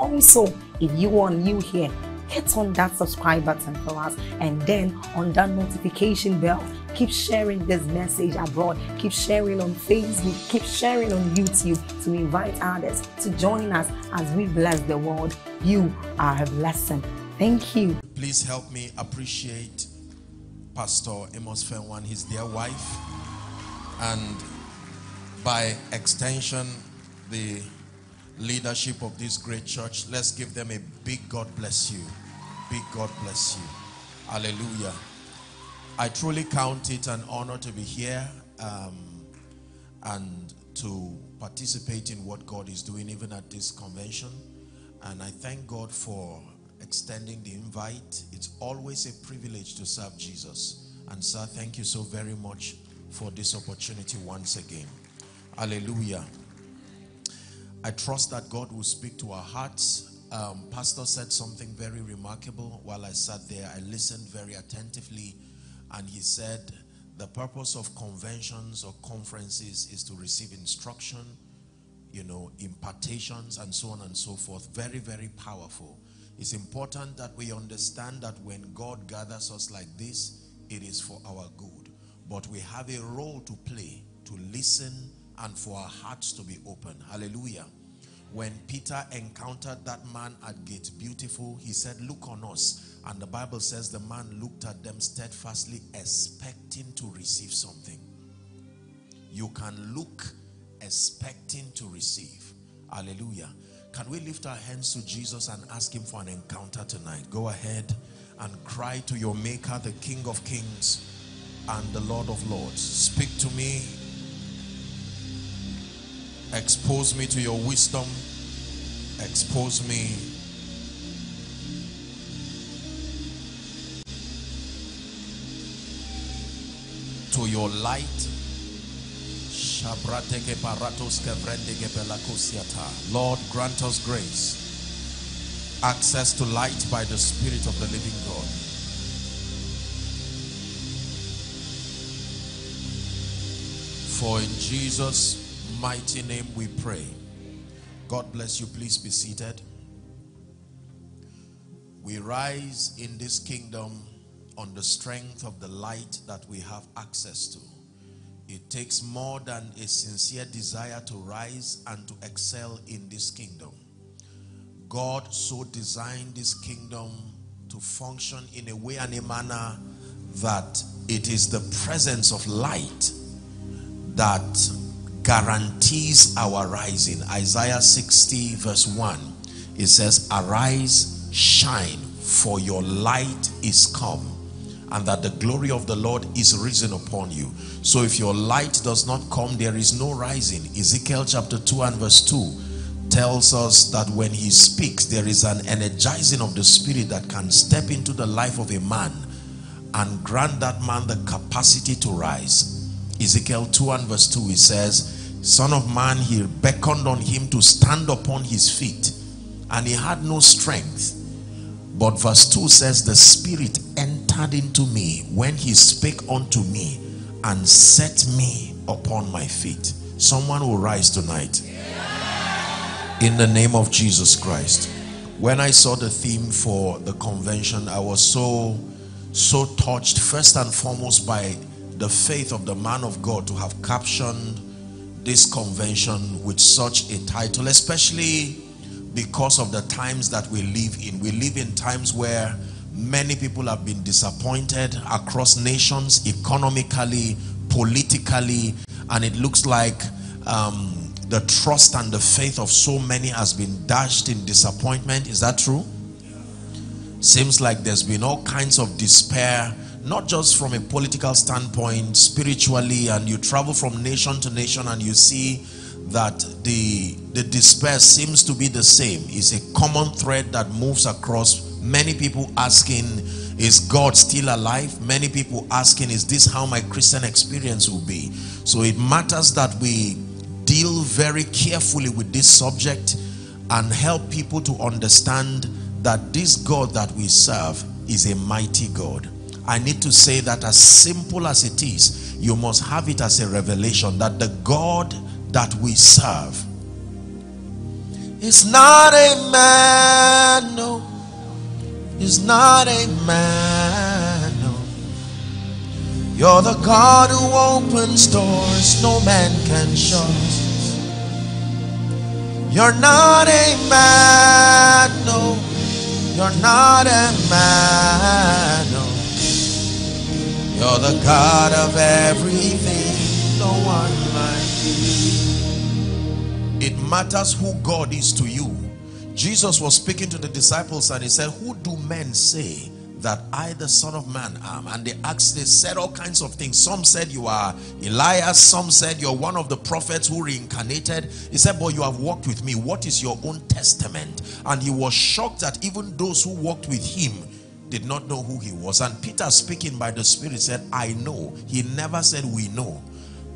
Also, if you are new here, hit on that subscribe button for us and then on that notification bell. Keep sharing this message abroad. Keep sharing on Facebook. Keep sharing on YouTube to invite others to join us as we bless the world. You are a blessing. Thank you. Please help me appreciate Pastor Amos Fenwa, his dear wife, and by extension, the leadership of this great church. Let's give them a big God bless you. Big God bless you. Hallelujah. I truly count it an honor to be here um, and to participate in what God is doing, even at this convention. And I thank God for extending the invite. It's always a privilege to serve Jesus. And, sir, thank you so very much for this opportunity once again. Hallelujah. I trust that God will speak to our hearts. Um, Pastor said something very remarkable while I sat there. I listened very attentively, and he said, The purpose of conventions or conferences is to receive instruction, you know, impartations, and so on and so forth. Very, very powerful. It's important that we understand that when God gathers us like this, it is for our good. But we have a role to play to listen and for our hearts to be open. Hallelujah. When Peter encountered that man at Gate Beautiful, he said, Look on us. And the Bible says the man looked at them steadfastly, expecting to receive something. You can look expecting to receive. Hallelujah. Can we lift our hands to Jesus and ask him for an encounter tonight? Go ahead and cry to your maker, the King of Kings and the Lord of Lords. Speak to me Expose me to your wisdom. Expose me to your light. Lord, grant us grace. Access to light by the Spirit of the living God. For in Jesus' mighty name we pray. God bless you. Please be seated. We rise in this kingdom on the strength of the light that we have access to. It takes more than a sincere desire to rise and to excel in this kingdom. God so designed this kingdom to function in a way and a manner that it is the presence of light that guarantees our rising. Isaiah 60 verse 1. It says, Arise, shine, for your light is come, and that the glory of the Lord is risen upon you. So if your light does not come, there is no rising. Ezekiel chapter 2 and verse 2 tells us that when he speaks, there is an energizing of the spirit that can step into the life of a man and grant that man the capacity to rise. Ezekiel 2 and verse 2 it says son of man he beckoned on him to stand upon his feet and he had no strength. But verse 2 says the spirit entered into me when he spake unto me and set me upon my feet. Someone will rise tonight. In the name of jesus christ. When i saw the theme for the convention i was so so touched first and foremost by the faith of the man of God to have captioned this convention with such a title, especially because of the times that we live in. We live in times where many people have been disappointed across nations, economically, politically, and it looks like um, the trust and the faith of so many has been dashed in disappointment. Is that true? Seems like there's been all kinds of despair, not just from a political standpoint, spiritually, and you travel from nation to nation and you see that the, the despair seems to be the same. It's a common thread that moves across many people asking, is God still alive? Many people asking, is this how my Christian experience will be? So it matters that we deal very carefully with this subject and help people to understand that this God that we serve is a mighty God. I need to say that as simple as it is, you must have it as a revelation that the God that we serve is not a man, no, is not a man, no. You're the God who opens doors no man can shut. You're not a man, no. You're not a man, no. You're the God of everything, no one like you. It matters who God is to you. Jesus was speaking to the disciples and he said, Who do men say that I, the Son of Man, am? And they asked, they said all kinds of things. Some said you are Elias, some said you're one of the prophets who reincarnated. He said, But you have walked with me. What is your own testament? And he was shocked that even those who walked with him did not know who he was. And Peter, speaking by the Spirit, said, I know. He never said, We know.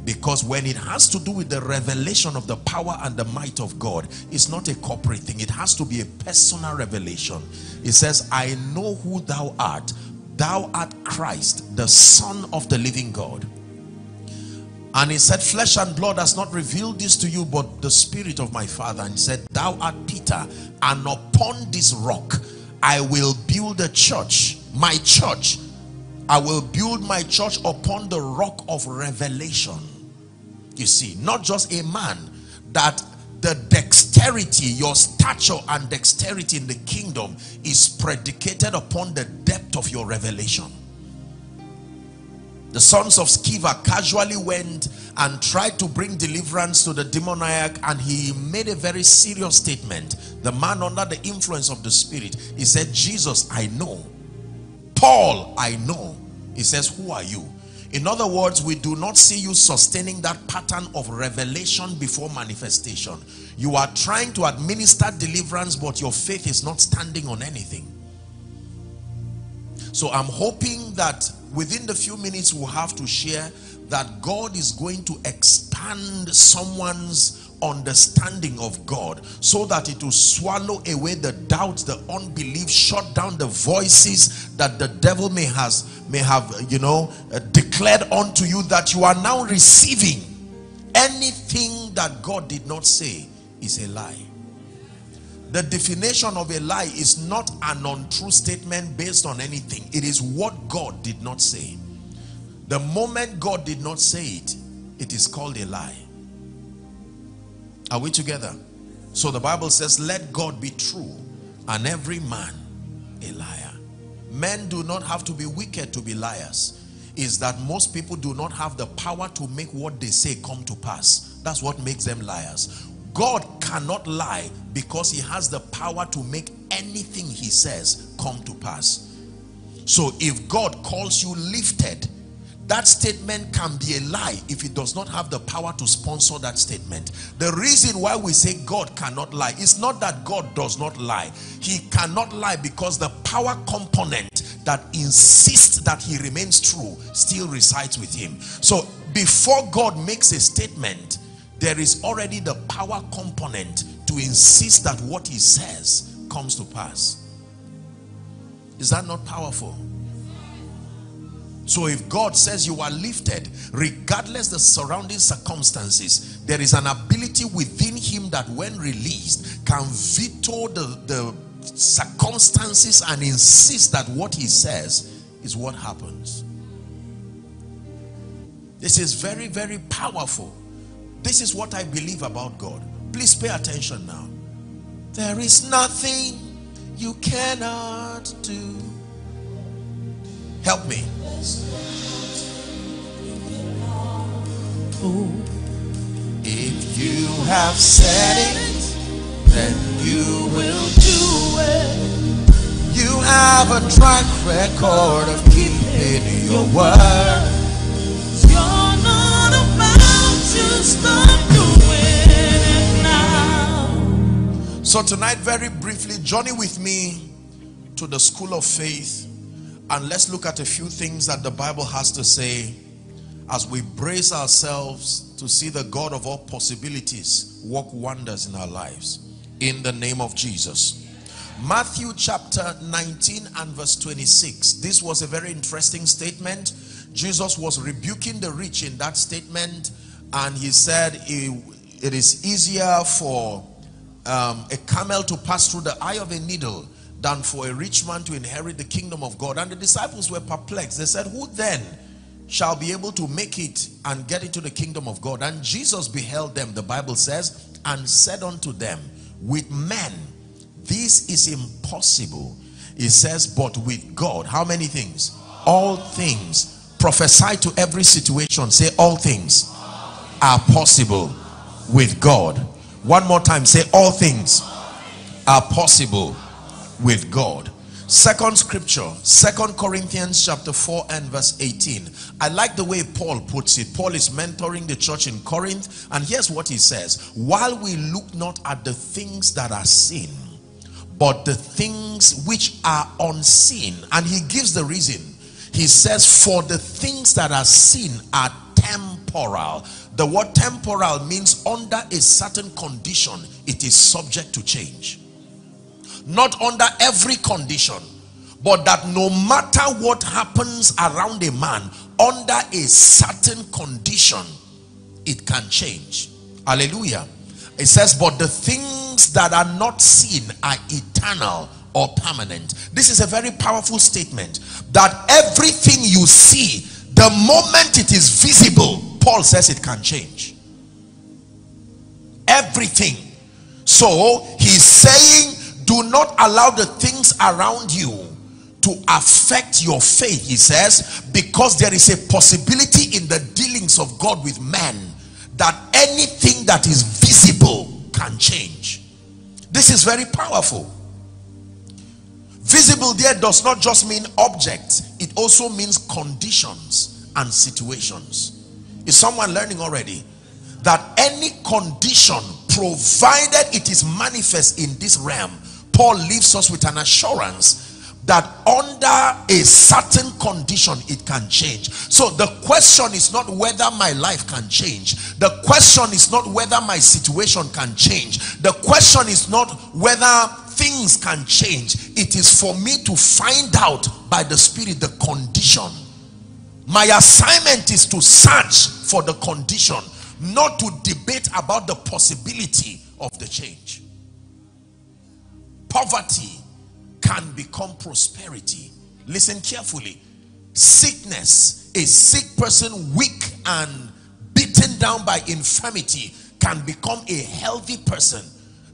Because when it has to do with the revelation of the power and the might of God, it's not a corporate thing. It has to be a personal revelation. It says, I know who thou art. Thou art Christ, the Son of the living God. And he said, flesh and blood has not revealed this to you, but the spirit of my father. And he said, thou art Peter, and upon this rock I will build a church, my church. I will build my church upon the rock of revelation. You see, not just a man, that the dexterity, your stature and dexterity in the kingdom is predicated upon the depth of your revelation. The sons of Sceva casually went and tried to bring deliverance to the demoniac and he made a very serious statement. The man under the influence of the spirit, he said, Jesus, I know. Paul, I know. He says, who are you? In other words, we do not see you sustaining that pattern of revelation before manifestation. You are trying to administer deliverance, but your faith is not standing on anything. So I'm hoping that within the few minutes we'll have to share that God is going to expand someone's understanding of God so that it will swallow away the doubt, the unbelief, shut down the voices that the devil may has may have you know uh, declared unto you that you are now receiving anything that God did not say is a lie. The definition of a lie is not an untrue statement based on anything. It is what God did not say. The moment God did not say it, it is called a lie. Are we together? So the Bible says, let God be true and every man a liar. Men do not have to be wicked to be liars. Is that most people do not have the power to make what they say come to pass. That's what makes them liars. God cannot lie because he has the power to make anything he says come to pass. So if God calls you lifted, that statement can be a lie if it does not have the power to sponsor that statement. The reason why we say God cannot lie is not that God does not lie. He cannot lie because the power component that insists that he remains true still resides with him. So before God makes a statement, there is already the power component to insist that what he says comes to pass. Is that not powerful? So if God says you are lifted, regardless the surrounding circumstances, there is an ability within him that when released can veto the, the circumstances and insist that what he says is what happens. This is very, very powerful. This is what I believe about God. Please pay attention now. There is nothing you cannot do. Help me. If you have said it, then you will do it. You have a track record of keeping your word. So, tonight, very briefly, journey with me to the school of faith and let's look at a few things that the Bible has to say as we brace ourselves to see the God of all possibilities work wonders in our lives. In the name of Jesus. Matthew chapter 19 and verse 26. This was a very interesting statement. Jesus was rebuking the rich in that statement, and he said it is easier for um, a camel to pass through the eye of a needle than for a rich man to inherit the kingdom of God. And the disciples were perplexed. They said, Who then shall be able to make it and get into the kingdom of God? And Jesus beheld them, the Bible says, and said unto them, With men this is impossible. It says, But with God, how many things? All things. Prophesy to every situation. Say, All things are possible with God. One more time, say, All things are possible with God. Second scripture, Second Corinthians chapter 4 and verse 18. I like the way Paul puts it. Paul is mentoring the church in Corinth, and here's what he says While we look not at the things that are seen, but the things which are unseen, and he gives the reason. He says, For the things that are seen are temporal. The word temporal means under a certain condition, it is subject to change. Not under every condition but that no matter what happens around a man under a certain condition it can change. Hallelujah. It says but the things that are not seen are eternal or permanent. This is a very powerful statement that everything you see the moment it is visible paul says it can change. Everything. So he's saying do not allow the things around you to affect your faith he says because there is a possibility in the dealings of god with men that anything that is visible can change. This is very powerful. Visible there does not just mean objects it also means conditions and situations is someone learning already that any condition provided it is manifest in this realm Paul leaves us with an assurance that under a certain condition it can change. So the question is not whether my life can change. The question is not whether my situation can change. The question is not whether things can change. It is for me to find out by the spirit the condition. My assignment is to search for the condition, not to debate about the possibility of the change poverty can become prosperity. Listen carefully. Sickness, a sick person, weak and beaten down by infirmity, can become a healthy person.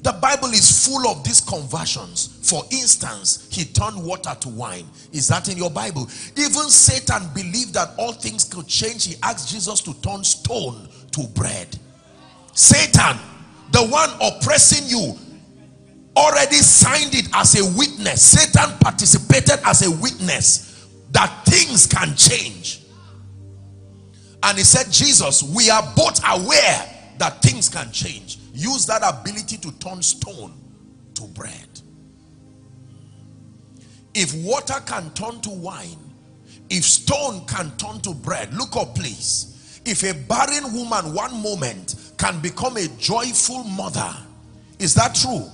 The Bible is full of these conversions. For instance, he turned water to wine. Is that in your Bible? Even Satan believed that all things could change. He asked Jesus to turn stone to bread. Satan, the one oppressing you, already signed it as a witness. Satan participated as a witness that things can change. And he said, Jesus, we are both aware that things can change. Use that ability to turn stone to bread. If water can turn to wine, if stone can turn to bread, look up please. If a barren woman one moment can become a joyful mother, is that true?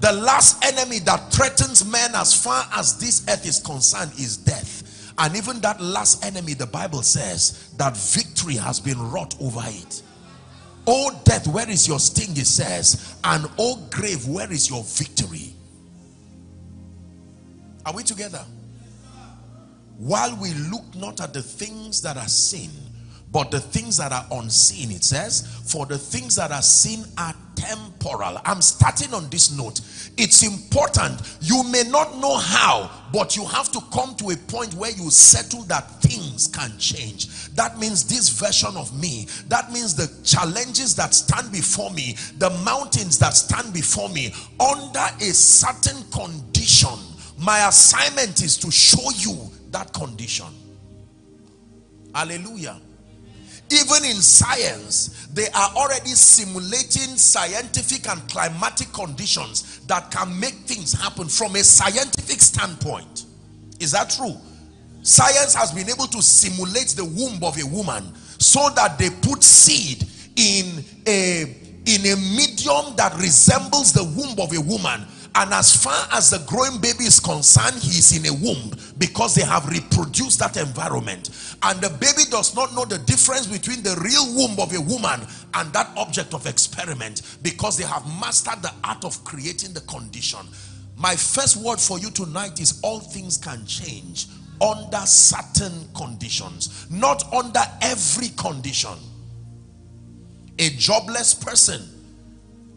The last enemy that threatens men as far as this earth is concerned is death. And even that last enemy, the Bible says that victory has been wrought over it. Oh death, where is your sting? It says, and oh grave, where is your victory? Are we together? While we look not at the things that are seen, But the things that are unseen, it says, for the things that are seen are temporal. I'm starting on this note. It's important. You may not know how, but you have to come to a point where you settle that things can change. That means this version of me, that means the challenges that stand before me, the mountains that stand before me, under a certain condition, my assignment is to show you that condition. Hallelujah. Even in science, they are already simulating scientific and climatic conditions that can make things happen from a scientific standpoint. Is that true? Science has been able to simulate the womb of a woman so that they put seed in a in a medium that resembles the womb of a woman and as far as the growing baby is concerned, he is in a womb because they have reproduced that environment. And the baby does not know the difference between the real womb of a woman and that object of experiment because they have mastered the art of creating the condition. My first word for you tonight is all things can change under certain conditions, not under every condition. A jobless person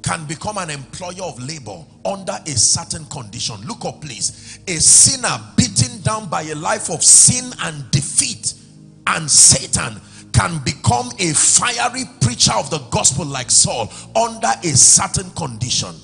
can become an employer of labor under a certain condition. Look up, please. A sinner beaten down by a life of sin and defeat and Satan can become a fiery preacher of the gospel like Saul under a certain condition.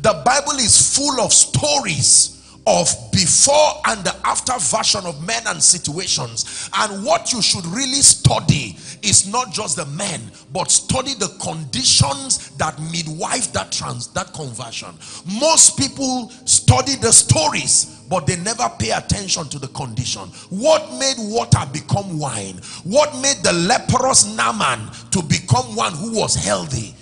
The Bible is full of stories of before and the after version of men and situations. And what you should really study is not just the men but study the conditions that midwife that trans that conversion. Most people study the stories but they never pay attention to the condition. What made water become wine? What made the leprous Naaman to become one who was healthy?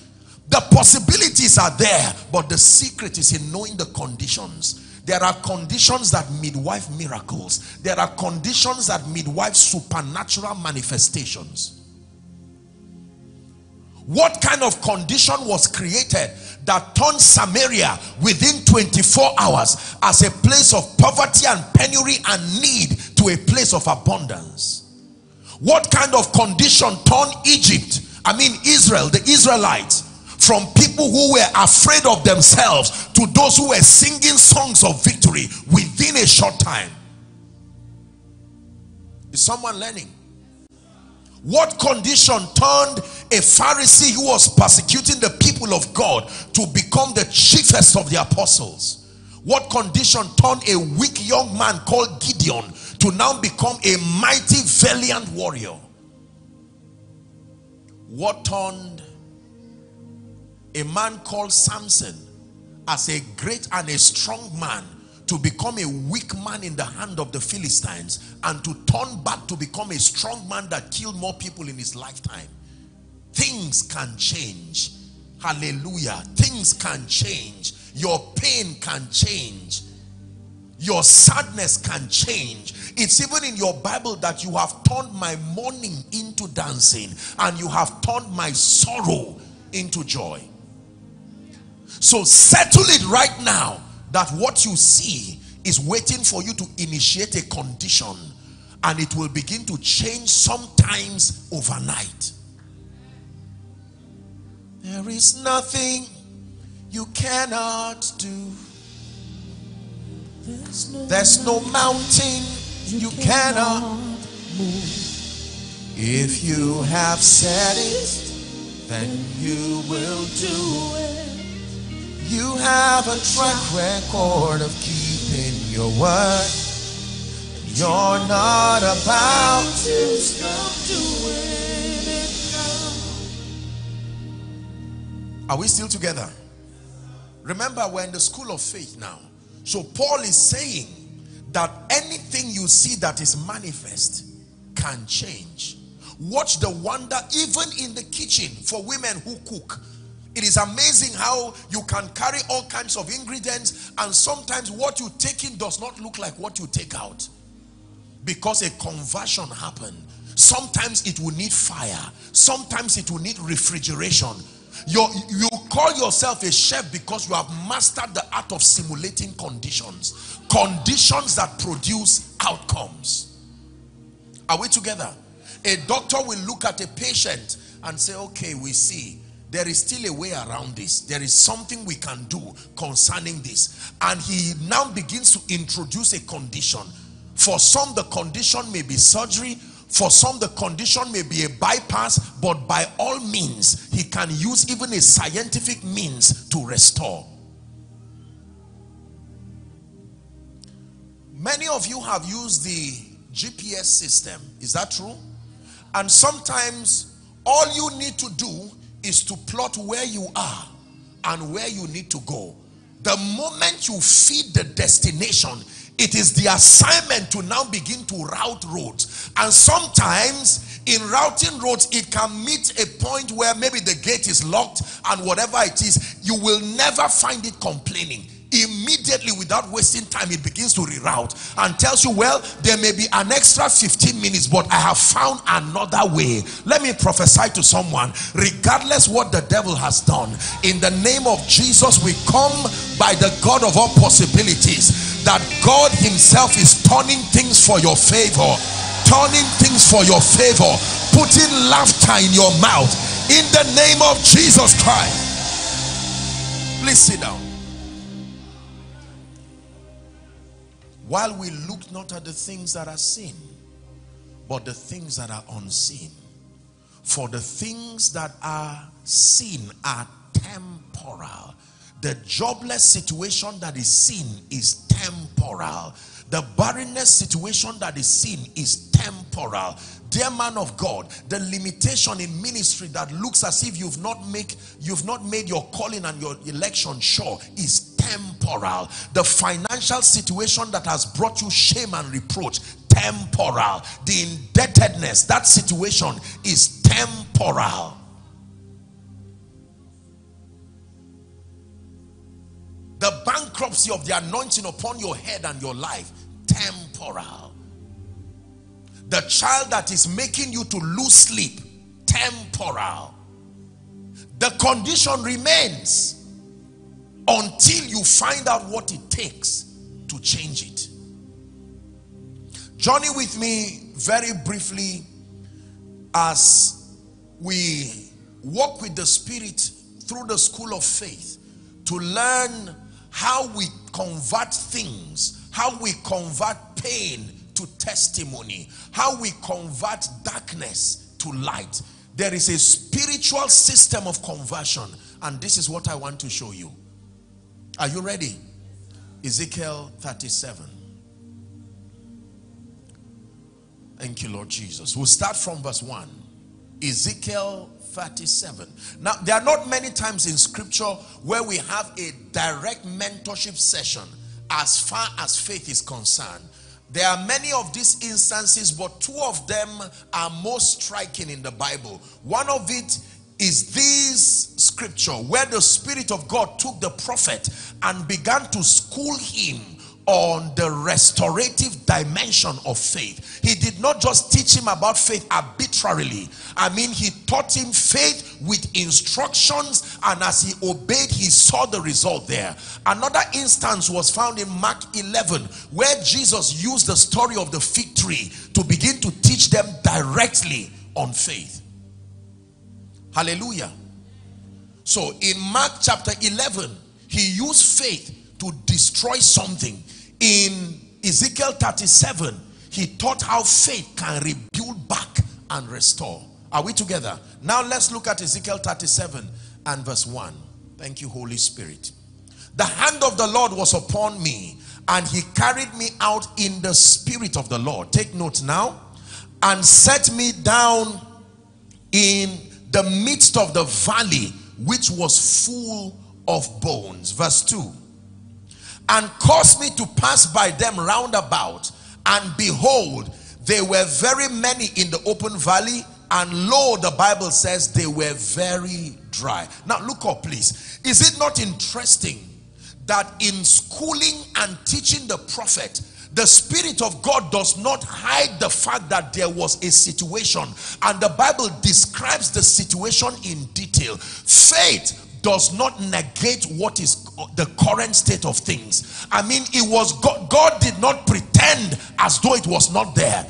The possibilities are there but the secret is in knowing the conditions there are conditions that midwife miracles. There are conditions that midwife supernatural manifestations. What kind of condition was created that turned Samaria within 24 hours as a place of poverty and penury and need to a place of abundance? What kind of condition turned Egypt, I mean Israel, the Israelites, from people who were afraid of themselves to those who were singing songs of victory within a short time. Is someone learning? What condition turned a Pharisee who was persecuting the people of God to become the chiefest of the apostles? What condition turned a weak young man called Gideon to now become a mighty, valiant warrior? What turned a man called Samson as a great and a strong man to become a weak man in the hand of the Philistines and to turn back to become a strong man that killed more people in his lifetime. Things can change. Hallelujah. Things can change. Your pain can change. Your sadness can change. It's even in your Bible that you have turned my mourning into dancing and you have turned my sorrow into joy. So settle it right now that what you see is waiting for you to initiate a condition and it will begin to change sometimes overnight. There is nothing you cannot do. There's no, There's no mountain you cannot move. If you have said it, then you will do it. You have a track record of keeping your word. You're not about to stop doing it now. Are we still together? Remember, we're in the school of faith now. So Paul is saying that anything you see that is manifest can change. Watch the wonder even in the kitchen for women who cook. It is amazing how you can carry all kinds of ingredients and sometimes what you take in does not look like what you take out. Because a conversion happened. Sometimes it will need fire. Sometimes it will need refrigeration. you you call yourself a chef because you have mastered the art of simulating conditions. Conditions that produce outcomes. Are we together? A doctor will look at a patient and say, okay, we see there is still a way around this. There is something we can do concerning this. And he now begins to introduce a condition. For some, the condition may be surgery. For some, the condition may be a bypass. But by all means, he can use even a scientific means to restore. Many of you have used the GPS system. Is that true? And sometimes all you need to do is to plot where you are and where you need to go. The moment you feed the destination, it is the assignment to now begin to route roads. And sometimes in routing roads, it can meet a point where maybe the gate is locked and whatever it is, you will never find it complaining immediately without wasting time it begins to reroute and tells you well there may be an extra 15 minutes but i have found another way. Let me prophesy to someone. Regardless what the devil has done in the name of jesus we come by the god of all possibilities that god himself is turning things for your favor turning things for your favor putting laughter in your mouth. In the name of jesus christ. Please sit down While we look not at the things that are seen, but the things that are unseen. For the things that are seen are temporal. The jobless situation that is seen is temporal. The barrenness situation that is seen is temporal. Dear man of God, the limitation in ministry that looks as if you've not make you've not made your calling and your election sure is temporal. The financial situation that has brought you shame and reproach temporal. The indebtedness, that situation is temporal. The bankruptcy of the anointing upon your head and your life temporal. The child that is making you to lose sleep, temporal. The condition remains until you find out what it takes to change it. Journey with me very briefly as we walk with the Spirit through the school of faith to learn how we convert things how we convert pain to testimony, how we convert darkness to light. There is a spiritual system of conversion, and this is what I want to show you. Are you ready? Ezekiel 37. Thank you, Lord Jesus. We'll start from verse 1. Ezekiel 37. Now, there are not many times in scripture where we have a direct mentorship session as far as faith is concerned. There are many of these instances, but two of them are most striking in the Bible. One of it is this scripture where the Spirit of God took the prophet and began to school him on the restorative dimension of faith. He did not just teach him about faith arbitrarily. I mean, he taught him faith with instructions, and as he obeyed, he saw the result there. Another instance was found in Mark 11, where Jesus used the story of the fig tree to begin to teach them directly on faith. Hallelujah. So in Mark chapter 11, he used faith to destroy something. In Ezekiel 37, he taught how faith can rebuild back and restore. Are we together? Now let's look at Ezekiel 37 and verse 1. Thank you, Holy Spirit. The hand of the Lord was upon me, and he carried me out in the spirit of the Lord. Take note now. And set me down in the midst of the valley, which was full of bones. Verse 2 and caused me to pass by them round about and behold they were very many in the open valley and lo the bible says they were very dry. Now look up please. Is it not interesting that in schooling and teaching the prophet the spirit of god does not hide the fact that there was a situation and the bible describes the situation in detail faith does not negate what is the current state of things. I mean, it was God, God did not pretend as though it was not there.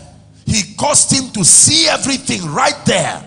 He caused him to see everything right there.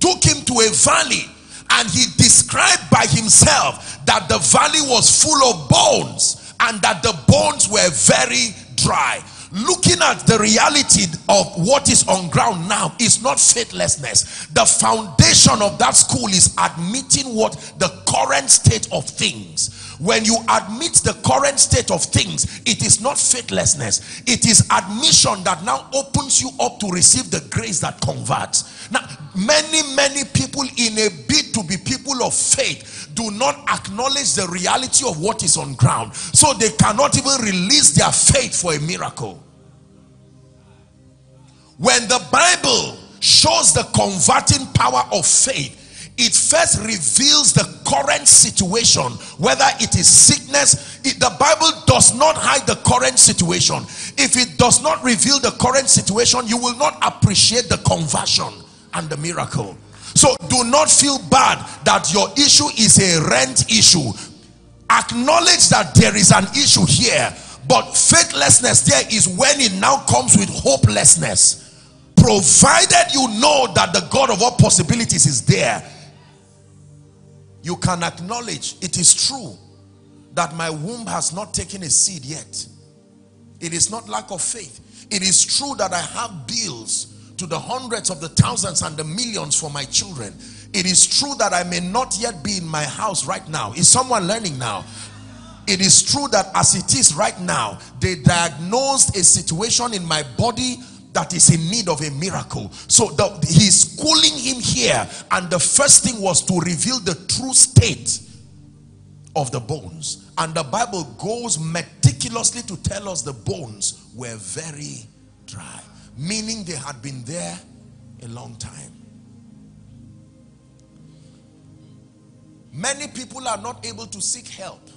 Took him to a valley and he described by himself that the valley was full of bones and that the bones were very dry. Looking at the reality of what is on ground now is not faithlessness. The foundation of that school is admitting what? The current state of things. When you admit the current state of things it is not faithlessness. It is admission that now opens you up to receive the grace that converts. Now many many people in a bid to be people of faith do not acknowledge the reality of what is on ground. So they cannot even release their faith for a miracle. When the bible shows the converting power of faith it first reveals the current situation whether it is sickness. It, the bible does not hide the current situation. If it does not reveal the current situation you will not appreciate the conversion and the miracle so do not feel bad that your issue is a rent issue. Acknowledge that there is an issue here but faithlessness there is when it now comes with hopelessness. Provided you know that the god of all possibilities is there you can acknowledge it is true that my womb has not taken a seed yet. It is not lack of faith. It is true that i have bills to the hundreds of the thousands and the millions for my children. It is true that i may not yet be in my house right now. Is someone learning now? It is true that as it is right now they diagnosed a situation in my body that is in need of a miracle. So the, he's calling him here and the first thing was to reveal the true state of the bones. And the bible goes meticulously to tell us the bones were very dry meaning they had been there a long time. Many people are not able to seek help.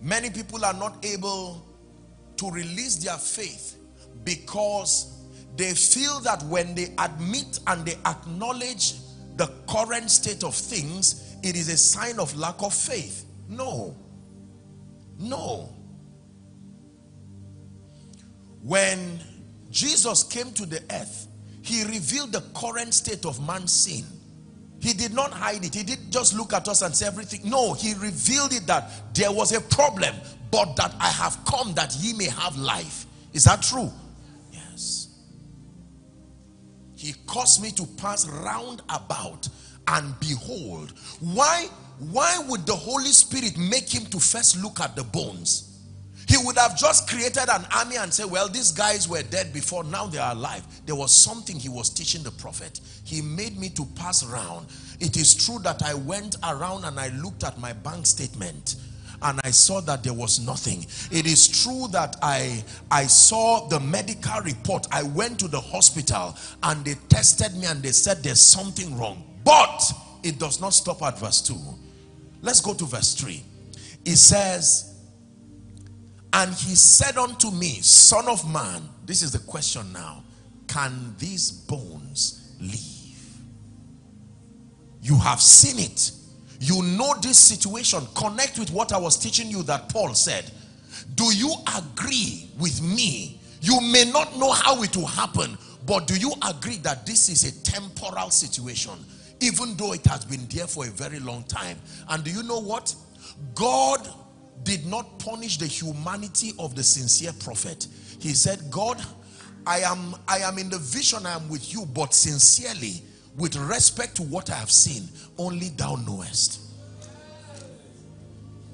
Many people are not able to release their faith because they feel that when they admit and they acknowledge the current state of things it is a sign of lack of faith. No. No. When Jesus came to the earth. He revealed the current state of man's sin. He did not hide it. He did just look at us and say everything. No he revealed it that there was a problem but that I have come that ye may have life. Is that true? Yes. he caused me to pass round about and behold why why would the holy spirit make him to first look at the bones he would have just created an army and said, well these guys were dead before now they are alive there was something he was teaching the prophet he made me to pass around it is true that i went around and i looked at my bank statement and I saw that there was nothing. It is true that I, I saw the medical report. I went to the hospital and they tested me and they said there's something wrong. But it does not stop at verse 2. Let's go to verse 3. It says, And he said unto me, Son of man, this is the question now, can these bones live? You have seen it. You know this situation. Connect with what i was teaching you that paul said. Do you agree with me? You may not know how it will happen but do you agree that this is a temporal situation even though it has been there for a very long time? And do you know what? God did not punish the humanity of the sincere prophet he said god i am i am in the vision i am with you but sincerely with respect to what I have seen, only thou knowest.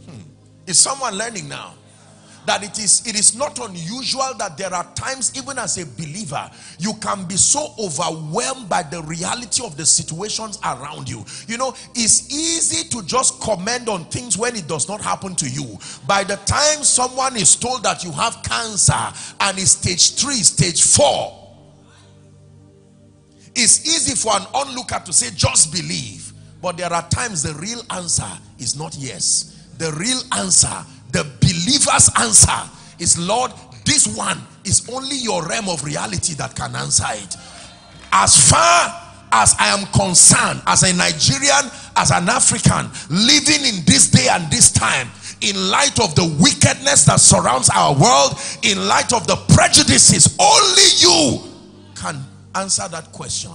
Hmm. Is someone learning now? That it is it is not unusual that there are times, even as a believer, you can be so overwhelmed by the reality of the situations around you. You know, it's easy to just comment on things when it does not happen to you. By the time someone is told that you have cancer and it's stage three, stage four, it's easy for an onlooker to say, just believe. But there are times the real answer is not yes. The real answer, the believer's answer is, Lord, this one is only your realm of reality that can answer it. As far as I am concerned, as a Nigerian, as an African, living in this day and this time, in light of the wickedness that surrounds our world, in light of the prejudices, only you can answer that question.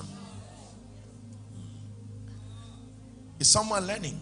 Is someone learning?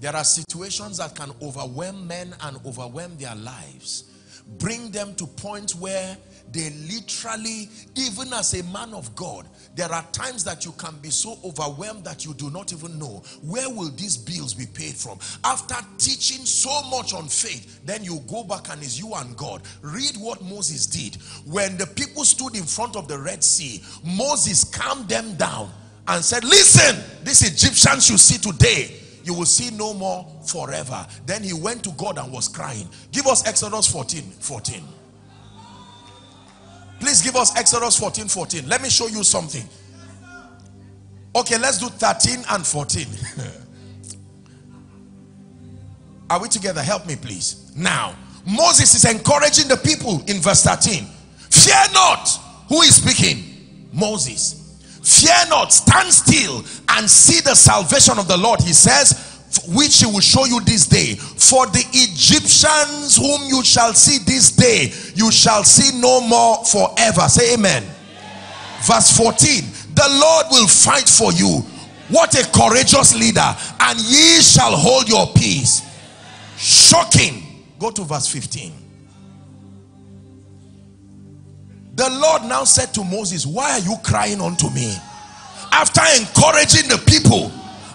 There are situations that can overwhelm men and overwhelm their lives. Bring them to points where they literally, even as a man of God, there are times that you can be so overwhelmed that you do not even know where will these bills be paid from. After teaching so much on faith, then you go back and it's you and God. Read what Moses did. When the people stood in front of the Red Sea, Moses calmed them down and said, listen, these Egyptians you see today, you will see no more forever. Then he went to God and was crying. Give us Exodus 14, 14. Please give us Exodus 14, 14. Let me show you something. Okay, let's do 13 and 14. Are we together? Help me, please. Now, Moses is encouraging the people in verse 13. Fear not. Who is speaking? Moses. Fear not, stand still and see the salvation of the Lord. He says, which he will show you this day. For the Egyptians whom you shall see this day, you shall see no more forever. Say amen. Verse 14, the Lord will fight for you. What a courageous leader. And ye shall hold your peace. Shocking. Go to verse 15. The Lord now said to Moses, why are you crying unto me? After encouraging the people,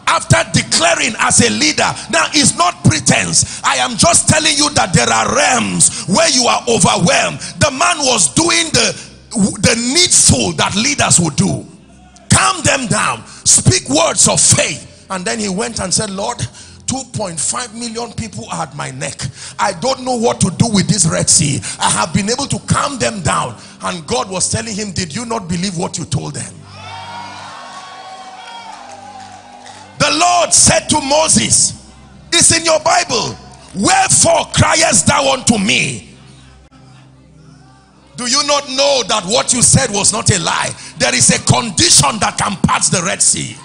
after declaring as a leader, now it's not pretense. I am just telling you that there are realms where you are overwhelmed. The man was doing the, the needful that leaders would do. Calm them down. Speak words of faith. And then he went and said, Lord, 2.5 million people are at my neck. I don't know what to do with this Red Sea. I have been able to calm them down. And God was telling him, did you not believe what you told them? The Lord said to Moses, it's in your Bible, wherefore criest thou unto me? Do you not know that what you said was not a lie? There is a condition that can pass the Red Sea.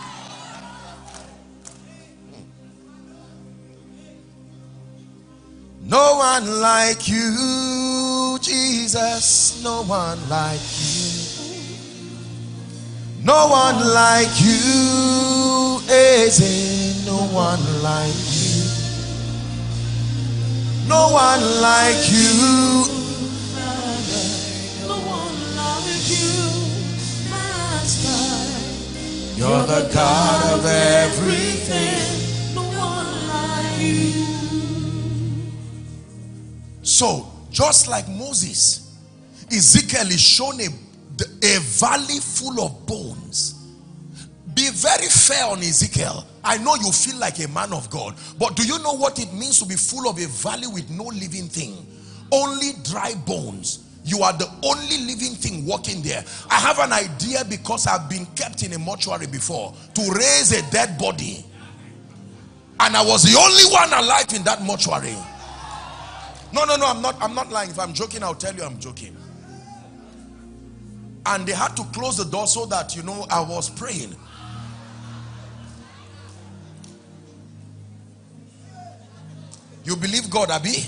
No one like you, Jesus. No one like you. No one like you, Eze. No one like you. No one like you. No one like you, Master. You're the God of Everything, So, just like Moses, Ezekiel is shown a, a valley full of bones. Be very fair on Ezekiel. I know you feel like a man of God, but do you know what it means to be full of a valley with no living thing? Only dry bones. You are the only living thing walking there. I have an idea because I've been kept in a mortuary before to raise a dead body. And I was the only one alive in that mortuary. No, no, no, I'm not, I'm not lying. If I'm joking, I'll tell you I'm joking. And they had to close the door so that, you know, I was praying. You believe God, Abi?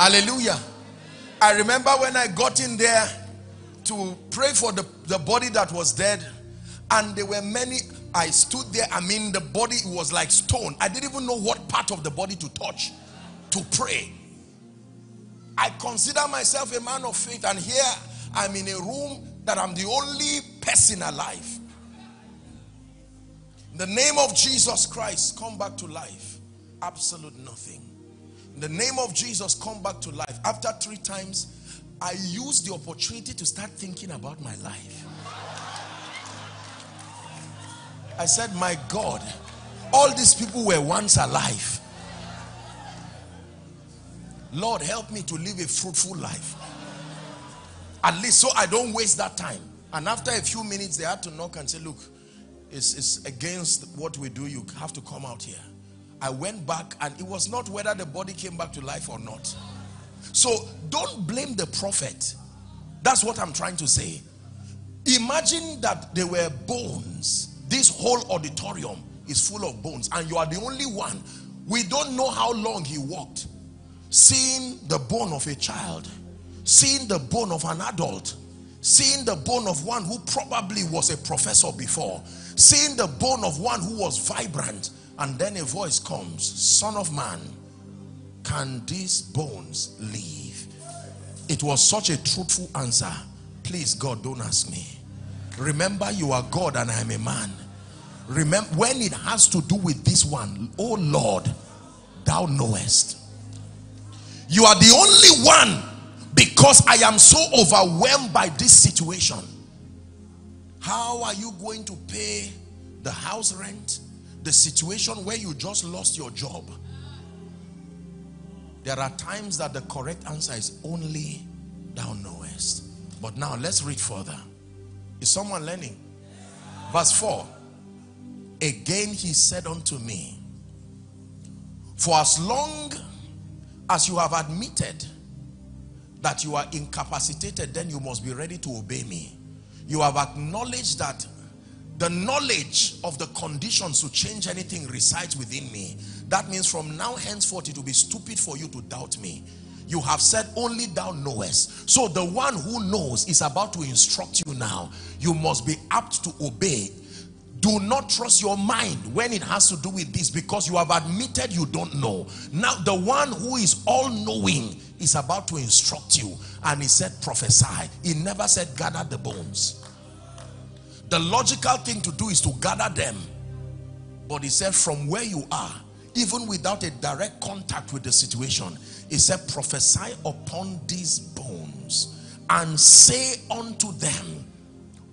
Hallelujah. I remember when I got in there to pray for the, the body that was dead and there were many I stood there I mean the body was like stone. I didn't even know what part of the body to touch to pray. I consider myself a man of faith and here I'm in a room that I'm the only person alive. In the name of Jesus Christ come back to life. Absolute nothing. In the name of Jesus come back to life. After three times I used the opportunity to start thinking about my life I said, my God, all these people were once alive. Lord, help me to live a fruitful life. At least so I don't waste that time. And after a few minutes, they had to knock and say, look, it's, it's against what we do. You have to come out here. I went back and it was not whether the body came back to life or not. So don't blame the prophet. That's what I'm trying to say. Imagine that there were bones. This whole auditorium is full of bones and you are the only one. We don't know how long he walked. Seeing the bone of a child, seeing the bone of an adult, seeing the bone of one who probably was a professor before, seeing the bone of one who was vibrant, and then a voice comes, son of man, can these bones live? It was such a truthful answer. Please, God, don't ask me. Remember, you are God and I am a man. Remember, when it has to do with this one, oh Lord, thou knowest. You are the only one because I am so overwhelmed by this situation. How are you going to pay the house rent? The situation where you just lost your job. There are times that the correct answer is only thou knowest. But now let's read further. Is someone learning? Verse 4. Again he said unto me, For as long as you have admitted that you are incapacitated, then you must be ready to obey me. You have acknowledged that the knowledge of the conditions to change anything resides within me. That means from now henceforth it will be stupid for you to doubt me. You have said only thou knowest. So the one who knows is about to instruct you now. You must be apt to obey. Do not trust your mind when it has to do with this because you have admitted you don't know. Now the one who is all knowing is about to instruct you. And he said prophesy. He never said gather the bones. The logical thing to do is to gather them. But he said from where you are, even without a direct contact with the situation, he said prophesy upon these bones and say unto them,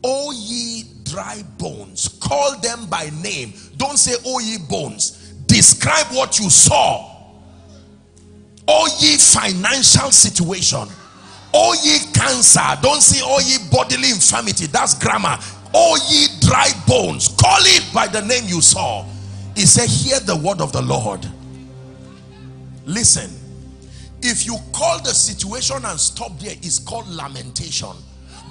O ye dry bones, call them by name. Don't say, O ye bones. Describe what you saw. O ye financial situation. O ye cancer. Don't say, O ye bodily infirmity. That's grammar. O ye dry bones, call it by the name you saw. He said, Hear the word of the Lord. Listen, if you call the situation and stop there, it's called lamentation.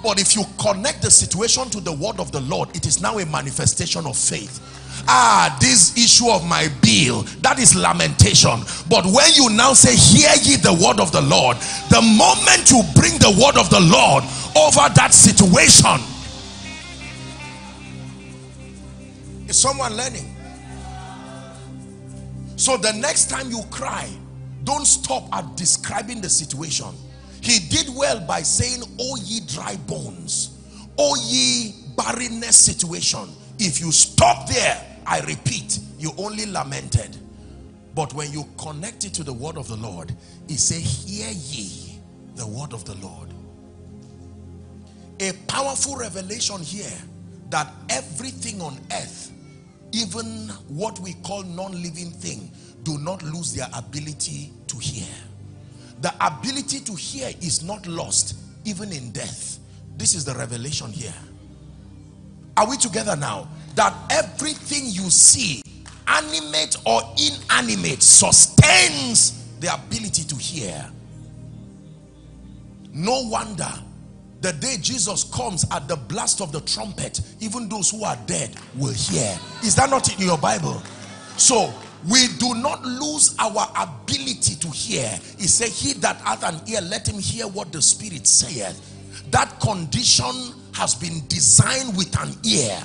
But if you connect the situation to the word of the Lord, it is now a manifestation of faith. Ah, this issue of my bill, that is lamentation. But when you now say, Hear ye the word of the Lord, the moment you bring the word of the Lord over that situation, is someone learning? So the next time you cry, don't stop at describing the situation. He did well by saying, Oh ye dry bones, oh ye barrenness situation. If you stop there, I repeat, you only lamented. But when you connect it to the word of the Lord, he said, Hear ye the word of the Lord. A powerful revelation here that everything on earth, even what we call non-living thing, do not lose their ability to hear. The ability to hear is not lost even in death. This is the revelation here. Are we together now? That everything you see, animate or inanimate, sustains the ability to hear. No wonder the day Jesus comes at the blast of the trumpet, even those who are dead will hear. Is that not in your Bible? So we do not lose our ability to hear. He said, He that hath an ear, let him hear what the Spirit saith. That condition has been designed with an ear.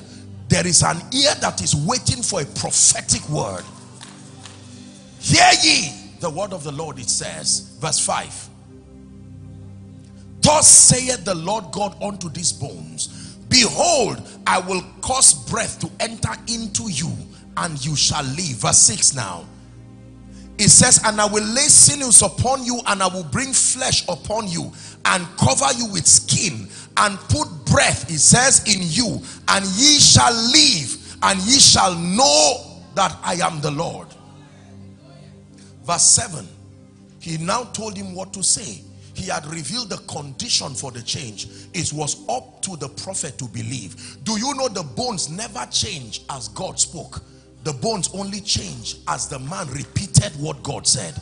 There is an ear that is waiting for a prophetic word. Hear ye the word of the Lord, it says, verse 5. Thus saith the Lord God unto these bones, Behold, I will cause breath to enter into you and you shall live. Verse 6 now. It says, and I will lay sinews upon you and I will bring flesh upon you and cover you with skin and put breath, it says, in you and ye shall live and ye shall know that I am the Lord. Verse 7. He now told him what to say. He had revealed the condition for the change. It was up to the prophet to believe. Do you know the bones never change as God spoke? The bones only change as the man repeated what God said.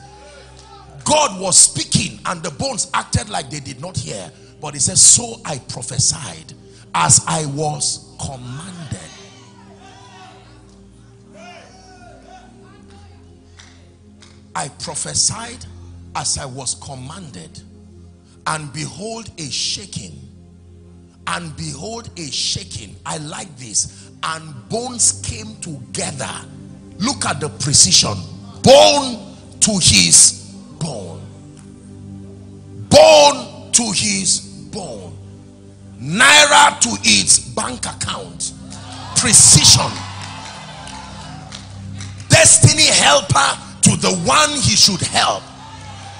God was speaking and the bones acted like they did not hear. But he says, so I prophesied as I was commanded. I prophesied as I was commanded and behold a shaking and behold a shaking i like this and bones came together. Look at the precision. Bone to his bone. Bone to his bone. Naira to its bank account. Precision. Destiny helper to the one he should help.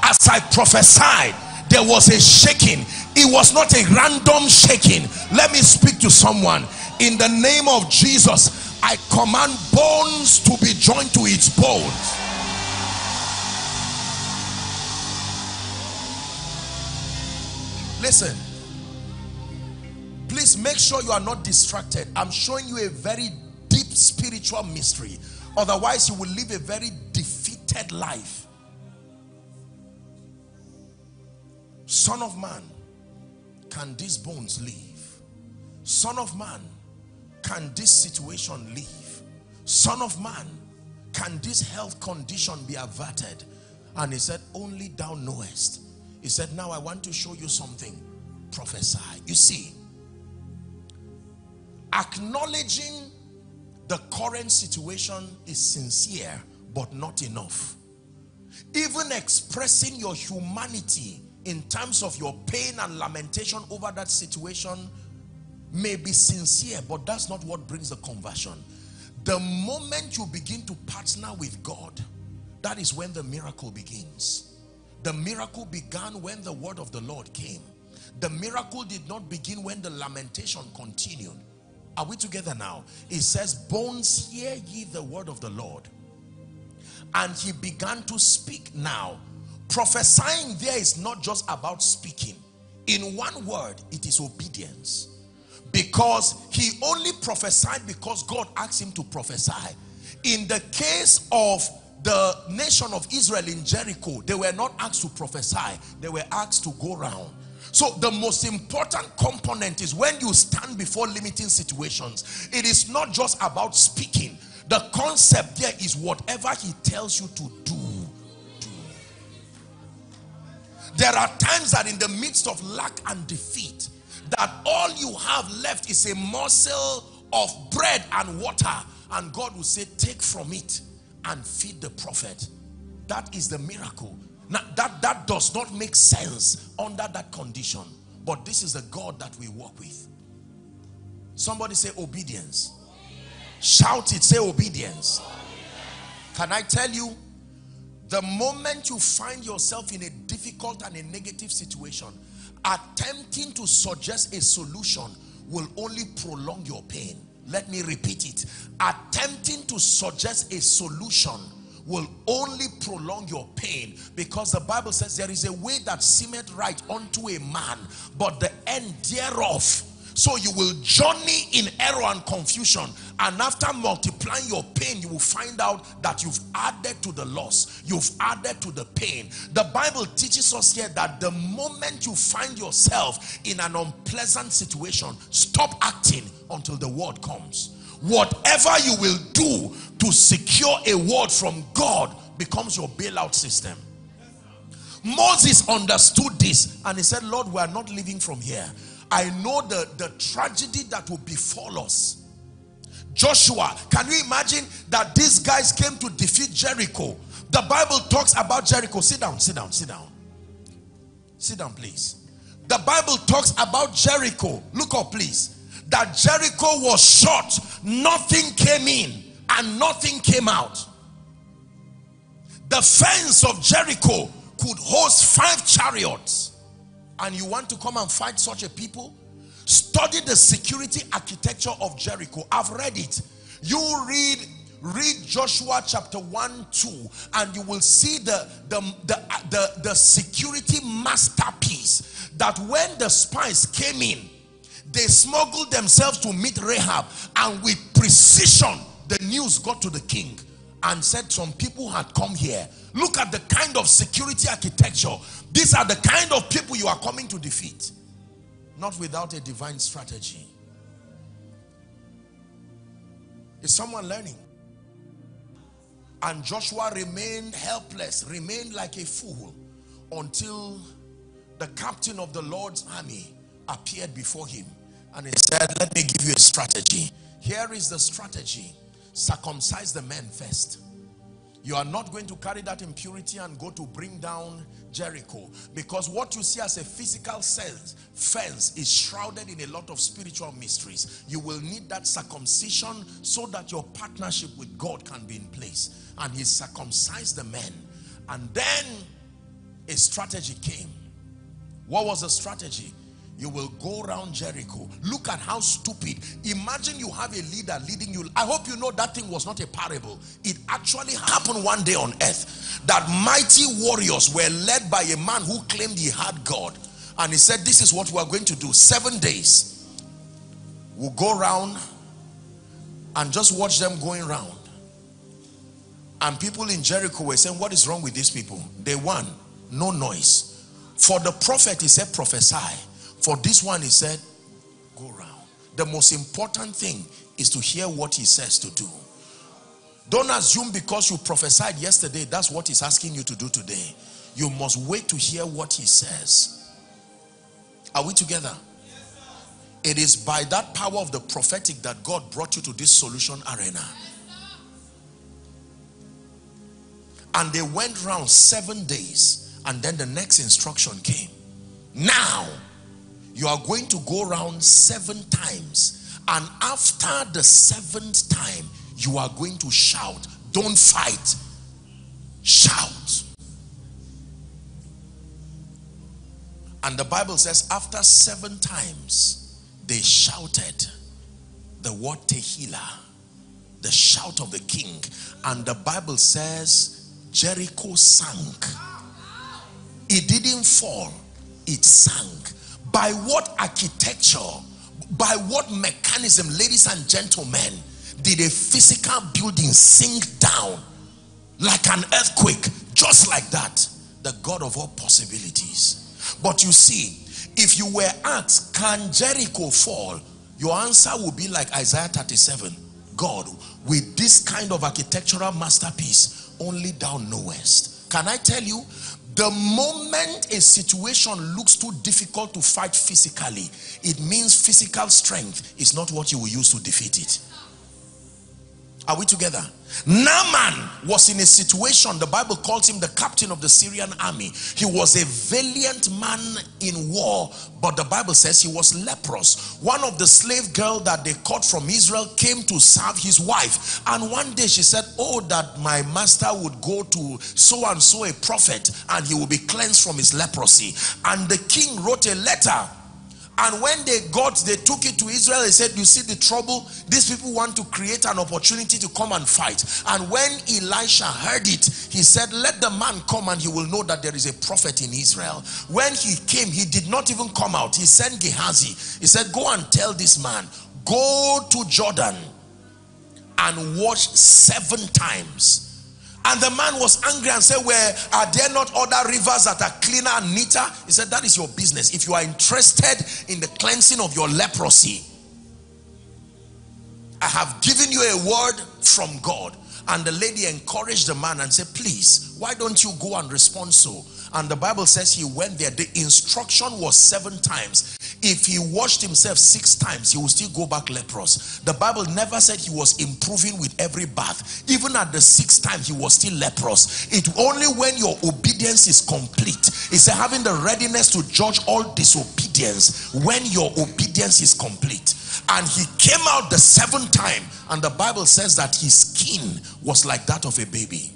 As i prophesied there was a shaking. It was not a random shaking. Let me speak to someone in the name of jesus i command bones to be joined to its bones. Listen. Please make sure you are not distracted. I'm showing you a very deep spiritual mystery. Otherwise you will live a very defeated life. Son of man, can these bones live? Son of man, can this situation leave? Son of man, can this health condition be averted? And he said, only thou knowest. He said, now I want to show you something. Prophesy. You see, acknowledging the current situation is sincere, but not enough. Even expressing your humanity in terms of your pain and lamentation over that situation may be sincere, but that's not what brings the conversion. The moment you begin to partner with God, that is when the miracle begins. The miracle began when the word of the Lord came. The miracle did not begin when the lamentation continued. Are we together now? It says, bones hear ye the word of the Lord. And he began to speak now prophesying there is not just about speaking in one word it is obedience because he only prophesied because God asked him to prophesy. In the case of the nation of Israel in Jericho they were not asked to prophesy they were asked to go around so the most important component is when you stand before limiting situations it is not just about speaking. The concept there is whatever he tells you to do. There are times that in the midst of lack and defeat, that all you have left is a morsel of bread and water. And God will say, take from it and feed the prophet. That is the miracle. Now, that, that does not make sense under that condition. But this is the God that we work with. Somebody say obedience. Shout it, say obedience. Can I tell you, the moment you find yourself in a difficult and a negative situation, attempting to suggest a solution will only prolong your pain. Let me repeat it. Attempting to suggest a solution will only prolong your pain because the Bible says there is a way that seemeth right unto a man, but the end thereof so you will journey in error and confusion. And after multiplying your pain, you will find out that you've added to the loss. You've added to the pain. The Bible teaches us here that the moment you find yourself in an unpleasant situation, stop acting until the word comes. Whatever you will do to secure a word from God becomes your bailout system. Moses understood this and he said, Lord, we are not living from here. I know the, the tragedy that will befall us. Joshua, can you imagine that these guys came to defeat Jericho? The Bible talks about Jericho. Sit down, sit down, sit down. Sit down, please. The Bible talks about Jericho. Look up, please. That Jericho was shut. Nothing came in and nothing came out. The fence of Jericho could host five chariots and you want to come and fight such a people study the security architecture of Jericho. I've read it. You read read Joshua chapter 1 2 and you will see the the the, the, the security masterpiece that when the spies came in they smuggled themselves to meet Rahab and with precision the news got to the king and said some people had come here Look at the kind of security architecture. These are the kind of people you are coming to defeat. Not without a divine strategy. Is someone learning? And Joshua remained helpless, remained like a fool until the captain of the Lord's army appeared before him and he said, let me give you a strategy. Here is the strategy. Circumcise the men first. You are not going to carry that impurity and go to bring down Jericho. Because what you see as a physical sense, fence is shrouded in a lot of spiritual mysteries. You will need that circumcision so that your partnership with God can be in place. And he circumcised the men. And then a strategy came. What was the strategy? You will go around Jericho. Look at how stupid. Imagine you have a leader leading you. I hope you know that thing was not a parable. It actually happened one day on earth. That mighty warriors were led by a man who claimed he had God. And he said, this is what we are going to do. Seven days. We'll go around and just watch them going around. And people in Jericho were saying, what is wrong with these people? They won. No noise. For the prophet, he said, prophesy for this one, he said, go round. The most important thing is to hear what he says to do. Don't assume because you prophesied yesterday, that's what he's asking you to do today. You must wait to hear what he says. Are we together? It is by that power of the prophetic that God brought you to this solution arena. And they went round seven days and then the next instruction came. Now, you are going to go around seven times. And after the seventh time you are going to shout. Don't fight. Shout. And the bible says after seven times they shouted the word tehillah the shout of the king. And the bible says jericho sank. It didn't fall. It sank by what architecture, by what mechanism, ladies and gentlemen, did a physical building sink down like an earthquake, just like that? The God of all possibilities. But you see, if you were asked, can Jericho fall? Your answer would be like Isaiah 37. God, with this kind of architectural masterpiece, only thou knowest. Can I tell you, the moment a situation looks too difficult to fight physically, it means physical strength is not what you will use to defeat it. Are we together? Naaman was in a situation, the Bible calls him the captain of the Syrian army. He was a valiant man in war, but the Bible says he was leprous. One of the slave girl that they caught from Israel came to serve his wife. And one day she said, oh, that my master would go to so and so a prophet and he will be cleansed from his leprosy. And the king wrote a letter and when they got, they took it to Israel. They said, you see the trouble? These people want to create an opportunity to come and fight. And when Elisha heard it, he said, let the man come and he will know that there is a prophet in Israel. When he came, he did not even come out. He sent Gehazi. He said, go and tell this man, go to Jordan and wash seven times and the man was angry and said, Well, are there not other rivers that are cleaner and neater? He said, That is your business. If you are interested in the cleansing of your leprosy, I have given you a word from God. And the lady encouraged the man and said, Please, why don't you go and respond so? And the Bible says he went there. The instruction was seven times. If he washed himself six times, he will still go back leprous. The Bible never said he was improving with every bath. Even at the sixth time, he was still leprous. It only when your obedience is complete. Said having the readiness to judge all disobedience when your obedience is complete. And he came out the seventh time. And the Bible says that his skin was like that of a baby.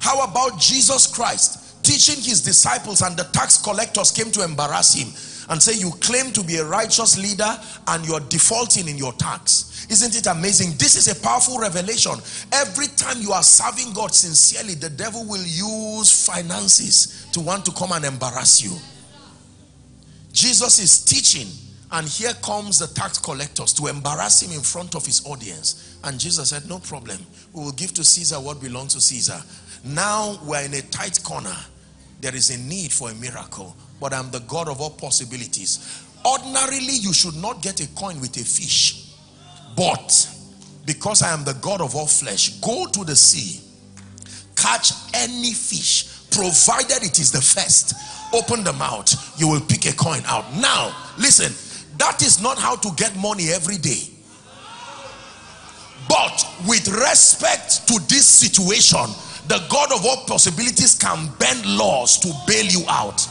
How about Jesus Christ teaching his disciples and the tax collectors came to embarrass him and say you claim to be a righteous leader and you're defaulting in your tax. Isn't it amazing? This is a powerful revelation. Every time you are serving God sincerely, the devil will use finances to want to come and embarrass you. Jesus is teaching And here comes the tax collectors to embarrass him in front of his audience. And Jesus said, No problem. We will give to Caesar what belongs to Caesar. Now we're in a tight corner. There is a need for a miracle. But I'm the God of all possibilities. Ordinarily, you should not get a coin with a fish. But because I am the God of all flesh, go to the sea, catch any fish, provided it is the first. Open the mouth, you will pick a coin out. Now, listen, that is not how to get money every day. But with respect to this situation, the God of all possibilities can bend laws to bail you out.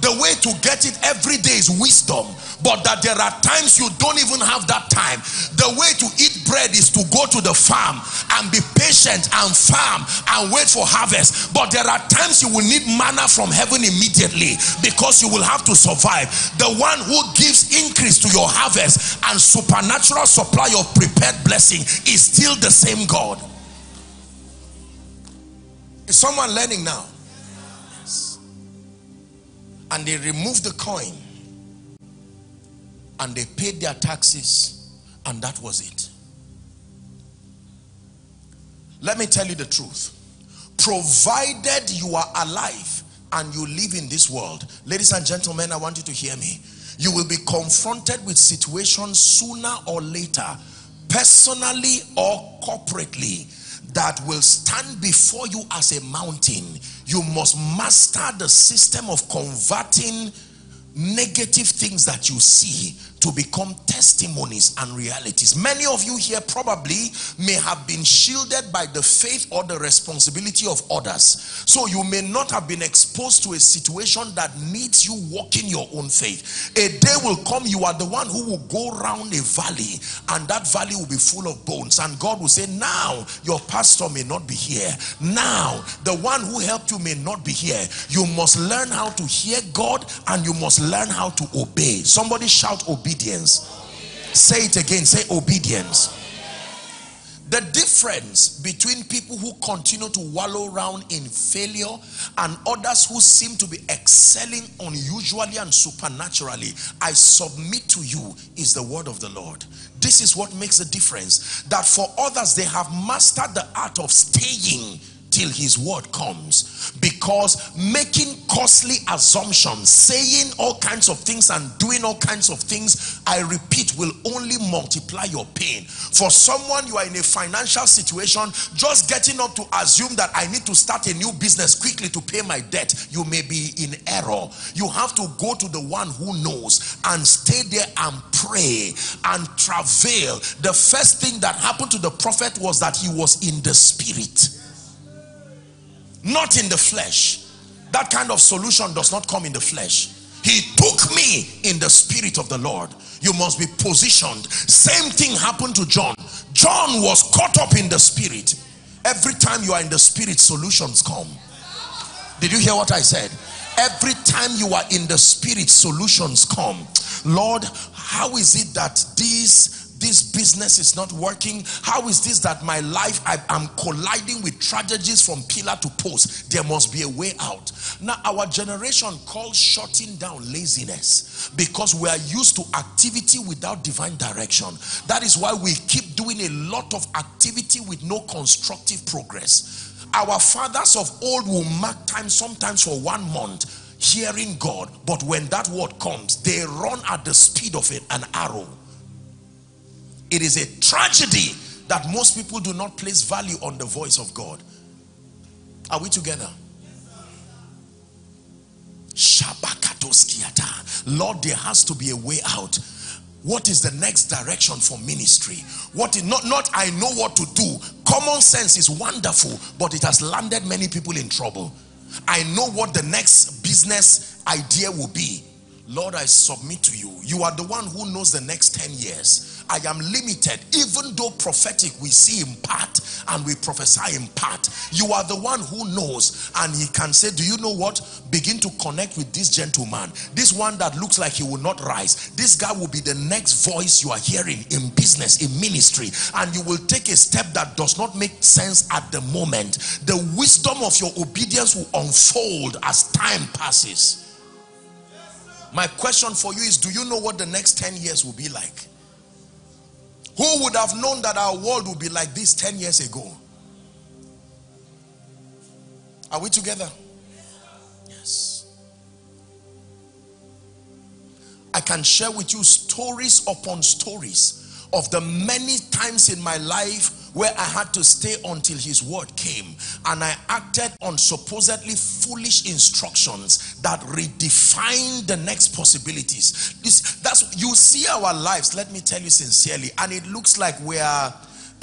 The way to get it every day is wisdom but that there are times you don't even have that time. The way to eat bread is to go to the farm and be patient and farm and wait for harvest. But there are times you will need manna from heaven immediately because you will have to survive. The one who gives increase to your harvest and supernatural supply of prepared blessing is still the same God. Is someone learning now? Yes. And they remove the coin and they paid their taxes and that was it let me tell you the truth provided you are alive and you live in this world ladies and gentlemen i want you to hear me you will be confronted with situations sooner or later personally or corporately that will stand before you as a mountain. You must master the system of converting negative things that you see to become testimonies and realities. Many of you here probably may have been shielded by the faith or the responsibility of others. So you may not have been exposed to a situation that needs you walking your own faith. A day will come, you are the one who will go around a valley and that valley will be full of bones. And God will say, now your pastor may not be here. Now the one who helped you may not be here. You must learn how to hear God and you must learn how to obey. Somebody shout obedience obedience. Say it again. Say obedience. The difference between people who continue to wallow around in failure and others who seem to be excelling unusually and supernaturally, I submit to you, is the word of the Lord. This is what makes the difference. That for others, they have mastered the art of staying till his word comes. Because making costly assumptions saying all kinds of things and doing all kinds of things i repeat will only multiply your pain. For someone you are in a financial situation just getting up to assume that i need to start a new business quickly to pay my debt you may be in error. You have to go to the one who knows and stay there and pray and travail. The first thing that happened to the prophet was that he was in the spirit not in the flesh. That kind of solution does not come in the flesh. He took me in the spirit of the Lord. You must be positioned. Same thing happened to John. John was caught up in the spirit. Every time you are in the spirit, solutions come. Did you hear what I said? Every time you are in the spirit, solutions come. Lord, how is it that these this business is not working how is this that my life I, am colliding with tragedies from pillar to post? There must be a way out. Now our generation calls shutting down laziness because we are used to activity without divine direction. That is why we keep doing a lot of activity with no constructive progress. Our fathers of old will mark time sometimes for one month hearing God but when that word comes they run at the speed of an arrow it is a tragedy that most people do not place value on the voice of God. Are we together? Lord, there has to be a way out. What is the next direction for ministry? What is not, not I know what to do. Common sense is wonderful, but it has landed many people in trouble. I know what the next business idea will be. Lord, I submit to you. You are the one who knows the next 10 years. I am limited. Even though prophetic, we see in part and we prophesy in part. You are the one who knows, and he can say, Do you know what? Begin to connect with this gentleman, this one that looks like he will not rise. This guy will be the next voice you are hearing in business, in ministry, and you will take a step that does not make sense at the moment. The wisdom of your obedience will unfold as time passes. My question for you is, do you know what the next 10 years will be like? Who would have known that our world would be like this 10 years ago? Are we together? Yes. I can share with you stories upon stories of the many times in my life where I had to stay until his word came and I acted on supposedly foolish instructions that redefined the next possibilities. This, that's you see our lives, let me tell you sincerely, and it looks like we are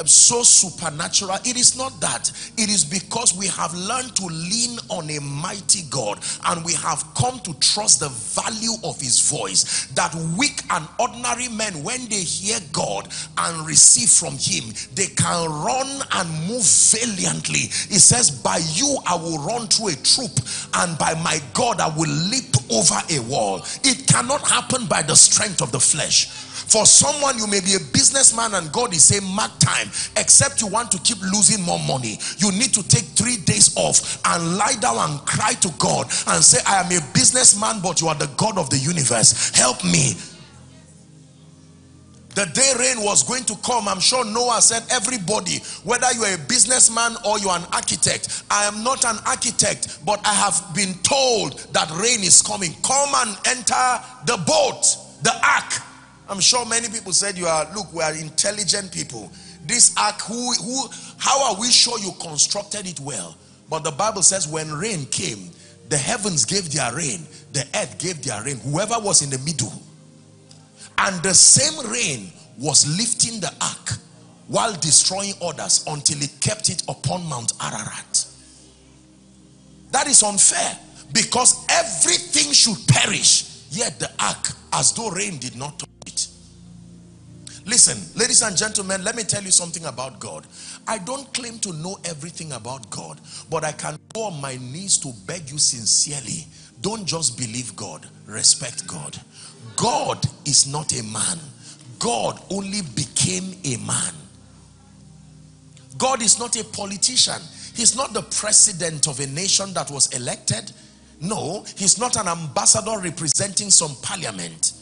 so supernatural. It is not that. It is because we have learned to lean on a mighty God and we have come to trust the value of his voice. That weak and ordinary men, when they hear God and receive from him, they can run and move valiantly. It says, by you I will run through a troop and by my God I will leap over a wall. It cannot happen by the strength of the flesh for someone, you may be a businessman and God is saying, mark time, except you want to keep losing more money. You need to take three days off and lie down and cry to God and say, I am a businessman, but you are the God of the universe. Help me. The day rain was going to come, I'm sure Noah said, everybody, whether you are a businessman or you are an architect, I am not an architect, but I have been told that rain is coming. Come and enter the boat, the ark I'm sure many people said you are, look, we are intelligent people. This ark, who, who, how are we sure you constructed it well? But the Bible says when rain came, the heavens gave their rain, the earth gave their rain, whoever was in the middle. And the same rain was lifting the ark while destroying others until it kept it upon Mount Ararat. That is unfair because everything should perish, yet the ark, as though rain did not Listen, ladies and gentlemen, let me tell you something about God. I don't claim to know everything about God, but I can go on my knees to beg you sincerely. Don't just believe God, respect God. God is not a man. God only became a man. God is not a politician. He's not the president of a nation that was elected. No, he's not an ambassador representing some parliament.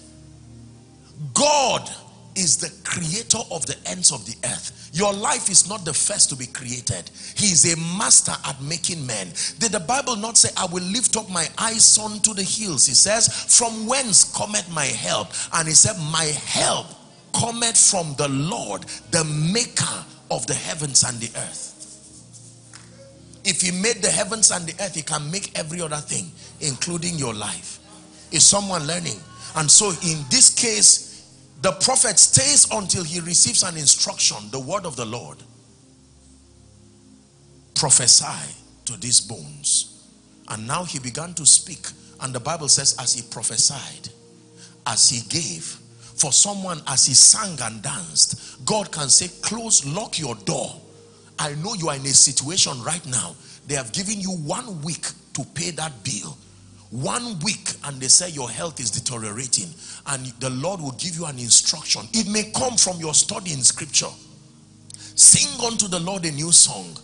God is the creator of the ends of the earth. Your life is not the first to be created. He is a master at making men. Did the Bible not say, I will lift up my eyes unto the hills? He says, from whence cometh my help? And he said, my help cometh from the Lord, the maker of the heavens and the earth. If he made the heavens and the earth, he can make every other thing, including your life. Is someone learning? And so in this case, the prophet stays until he receives an instruction, the word of the Lord. Prophesy to these bones. And now he began to speak. And the Bible says, as he prophesied, as he gave, for someone as he sang and danced, God can say, close, lock your door. I know you are in a situation right now. They have given you one week to pay that bill one week and they say your health is deteriorating and the Lord will give you an instruction. It may come from your study in scripture. Sing unto the Lord a new song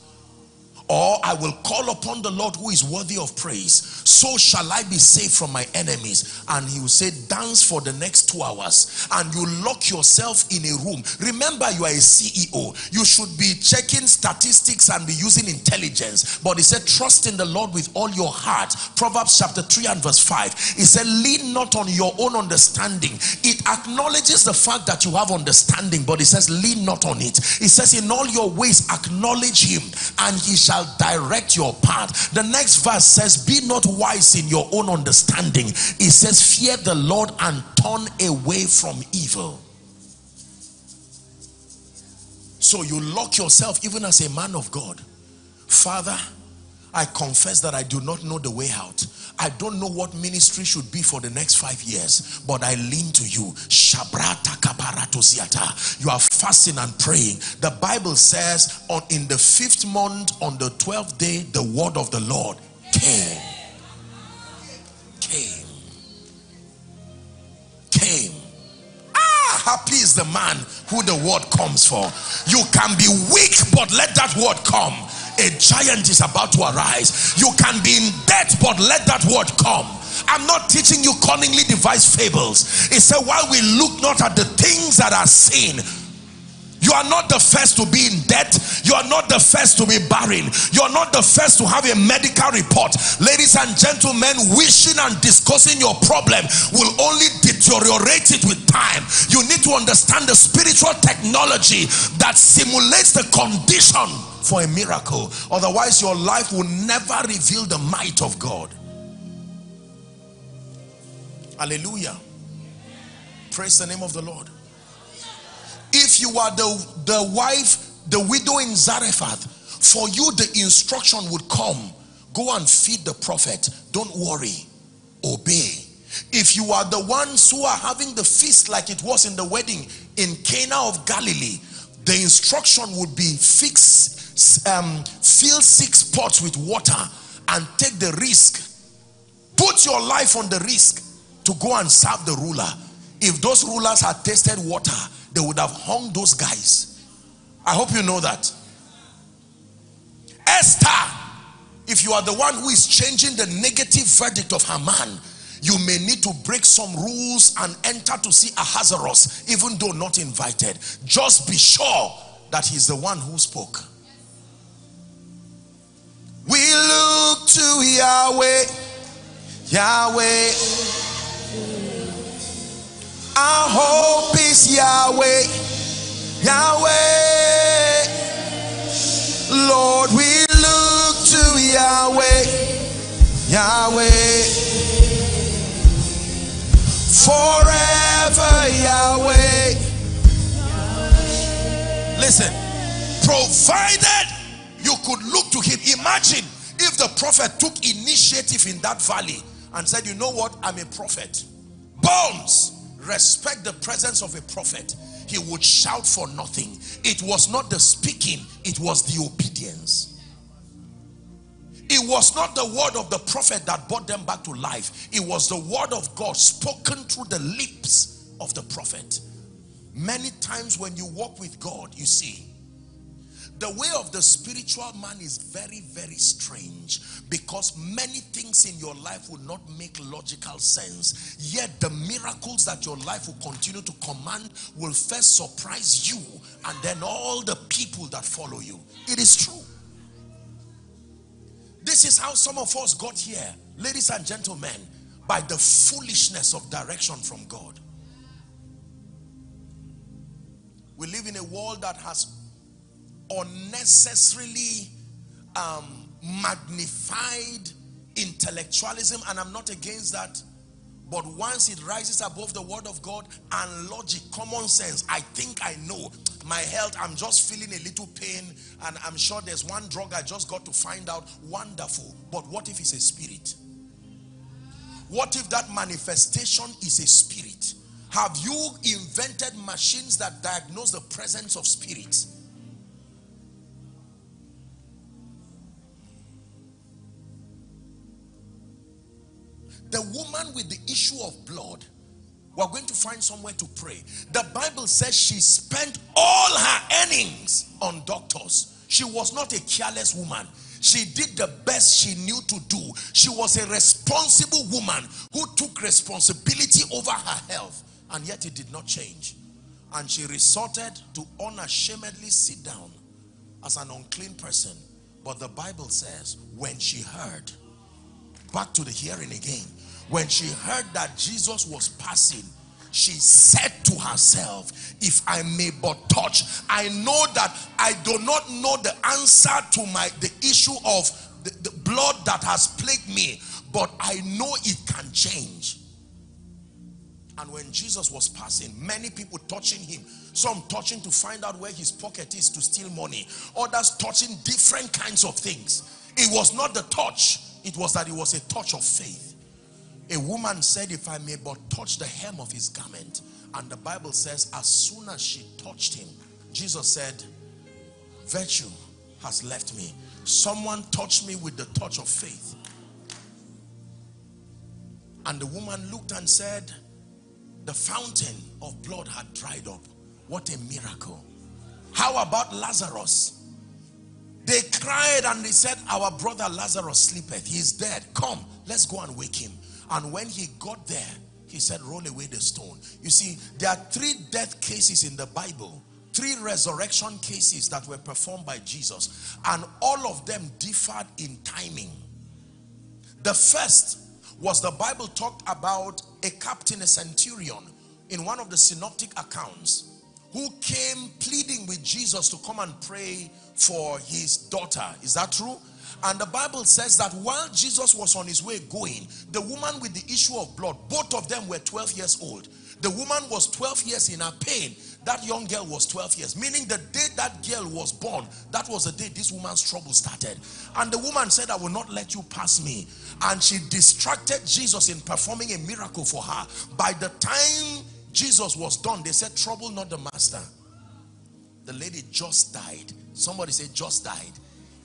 or I will call upon the Lord who is worthy of praise. So shall I be saved from my enemies. And he will say, dance for the next two hours. And you lock yourself in a room. Remember, you are a CEO. You should be checking statistics and be using intelligence. But he said, trust in the Lord with all your heart. Proverbs chapter 3 and verse 5. He said, lean not on your own understanding. It acknowledges the fact that you have understanding, but he says, lean not on it. He says, in all your ways, acknowledge him, and he shall shall direct your path. The next verse says, Be not wise in your own understanding. It says, Fear the Lord and turn away from evil. So you lock yourself even as a man of God. Father, I confess that I do not know the way out. I don't know what ministry should be for the next five years, but I lean to you. You are fasting and praying. The Bible says on in the fifth month, on the twelfth day, the word of the Lord came. Came. Came. Ah, happy is the man who the word comes for. You can be weak, but let that word come a giant is about to arise. You can be in debt, but let that word come. I'm not teaching you cunningly devised fables. It said, while we look not at the things that are seen, you are not the first to be in debt. You are not the first to be barren. You are not the first to have a medical report. Ladies and gentlemen, wishing and discussing your problem will only deteriorate it with time. You need to understand the spiritual technology that simulates the condition for a miracle. Otherwise, your life will never reveal the might of God. Hallelujah. Praise the name of the Lord. If you are the, the wife, the widow in Zarephath, for you the instruction would come. Go and feed the prophet. Don't worry. Obey. If you are the ones who are having the feast like it was in the wedding in Cana of Galilee, the instruction would be fix, um, fill six pots with water and take the risk. Put your life on the risk to go and serve the ruler. If those rulers had tasted water, they would have hung those guys. I hope you know that. Esther, if you are the one who is changing the negative verdict of Haman, you may need to break some rules and enter to see Ahasuerus, even though not invited. Just be sure that he's the one who spoke. We look to Yahweh, Yahweh. Our hope is Yahweh, Yahweh. Lord, we look to Yahweh, Yahweh. Forever, Yahweh. Listen, provided you could look to him. Imagine if the prophet took initiative in that valley and said, You know what? I'm a prophet. Bones respect the presence of a prophet, he would shout for nothing. It was not the speaking, it was the obedience. It was not the word of the prophet that brought them back to life. It was the word of God spoken through the lips of the prophet. Many times when you walk with God, you see, the way of the spiritual man is very, very strange because many things in your life will not make logical sense. Yet the miracles that your life will continue to command will first surprise you and then all the people that follow you. It is true. This is how some of us got here, ladies and gentlemen, by the foolishness of direction from God. We live in a world that has unnecessarily um, magnified intellectualism and I'm not against that but once it rises above the word of God and logic, common sense, I think I know my health, I'm just feeling a little pain and I'm sure there's one drug I just got to find out. Wonderful. But what if it's a spirit? What if that manifestation is a spirit? Have you invented machines that diagnose the presence of spirits? The woman with the issue of blood, we're going to find somewhere to pray. The Bible says she spent all her earnings on doctors. She was not a careless woman. She did the best she knew to do. She was a responsible woman who took responsibility over her health and yet it did not change. And she resorted to unashamedly sit down as an unclean person. But the Bible says when she heard, back to the hearing again, when she heard that Jesus was passing, she said to herself, if I may but touch, I know that I do not know the answer to my the issue of the, the blood that has plagued me, but I know it can change. And when Jesus was passing, many people touching him, some touching to find out where his pocket is to steal money, others touching different kinds of things. It was not the touch, it was that it was a touch of faith. A woman said, if I may but touch the hem of his garment. And the Bible says, as soon as she touched him, Jesus said, virtue has left me. Someone touched me with the touch of faith. And the woman looked and said, the fountain of blood had dried up. What a miracle. How about Lazarus? They cried and they said, our brother Lazarus sleepeth. He's dead. Come, let's go and wake him. And when he got there, he said, roll away the stone. You see, there are three death cases in the Bible, three resurrection cases that were performed by Jesus. And all of them differed in timing. The first was the Bible talked about a captain, a centurion, in one of the synoptic accounts who came pleading with Jesus to come and pray for his daughter. Is that true? And the Bible says that while Jesus was on his way going, the woman with the issue of blood, both of them were 12 years old. The woman was 12 years in her pain. That young girl was 12 years. Meaning the day that girl was born, that was the day this woman's trouble started. And the woman said, I will not let you pass me. And she distracted Jesus in performing a miracle for her. By the time Jesus was done, they said, trouble not the master. The lady just died. Somebody said, just died.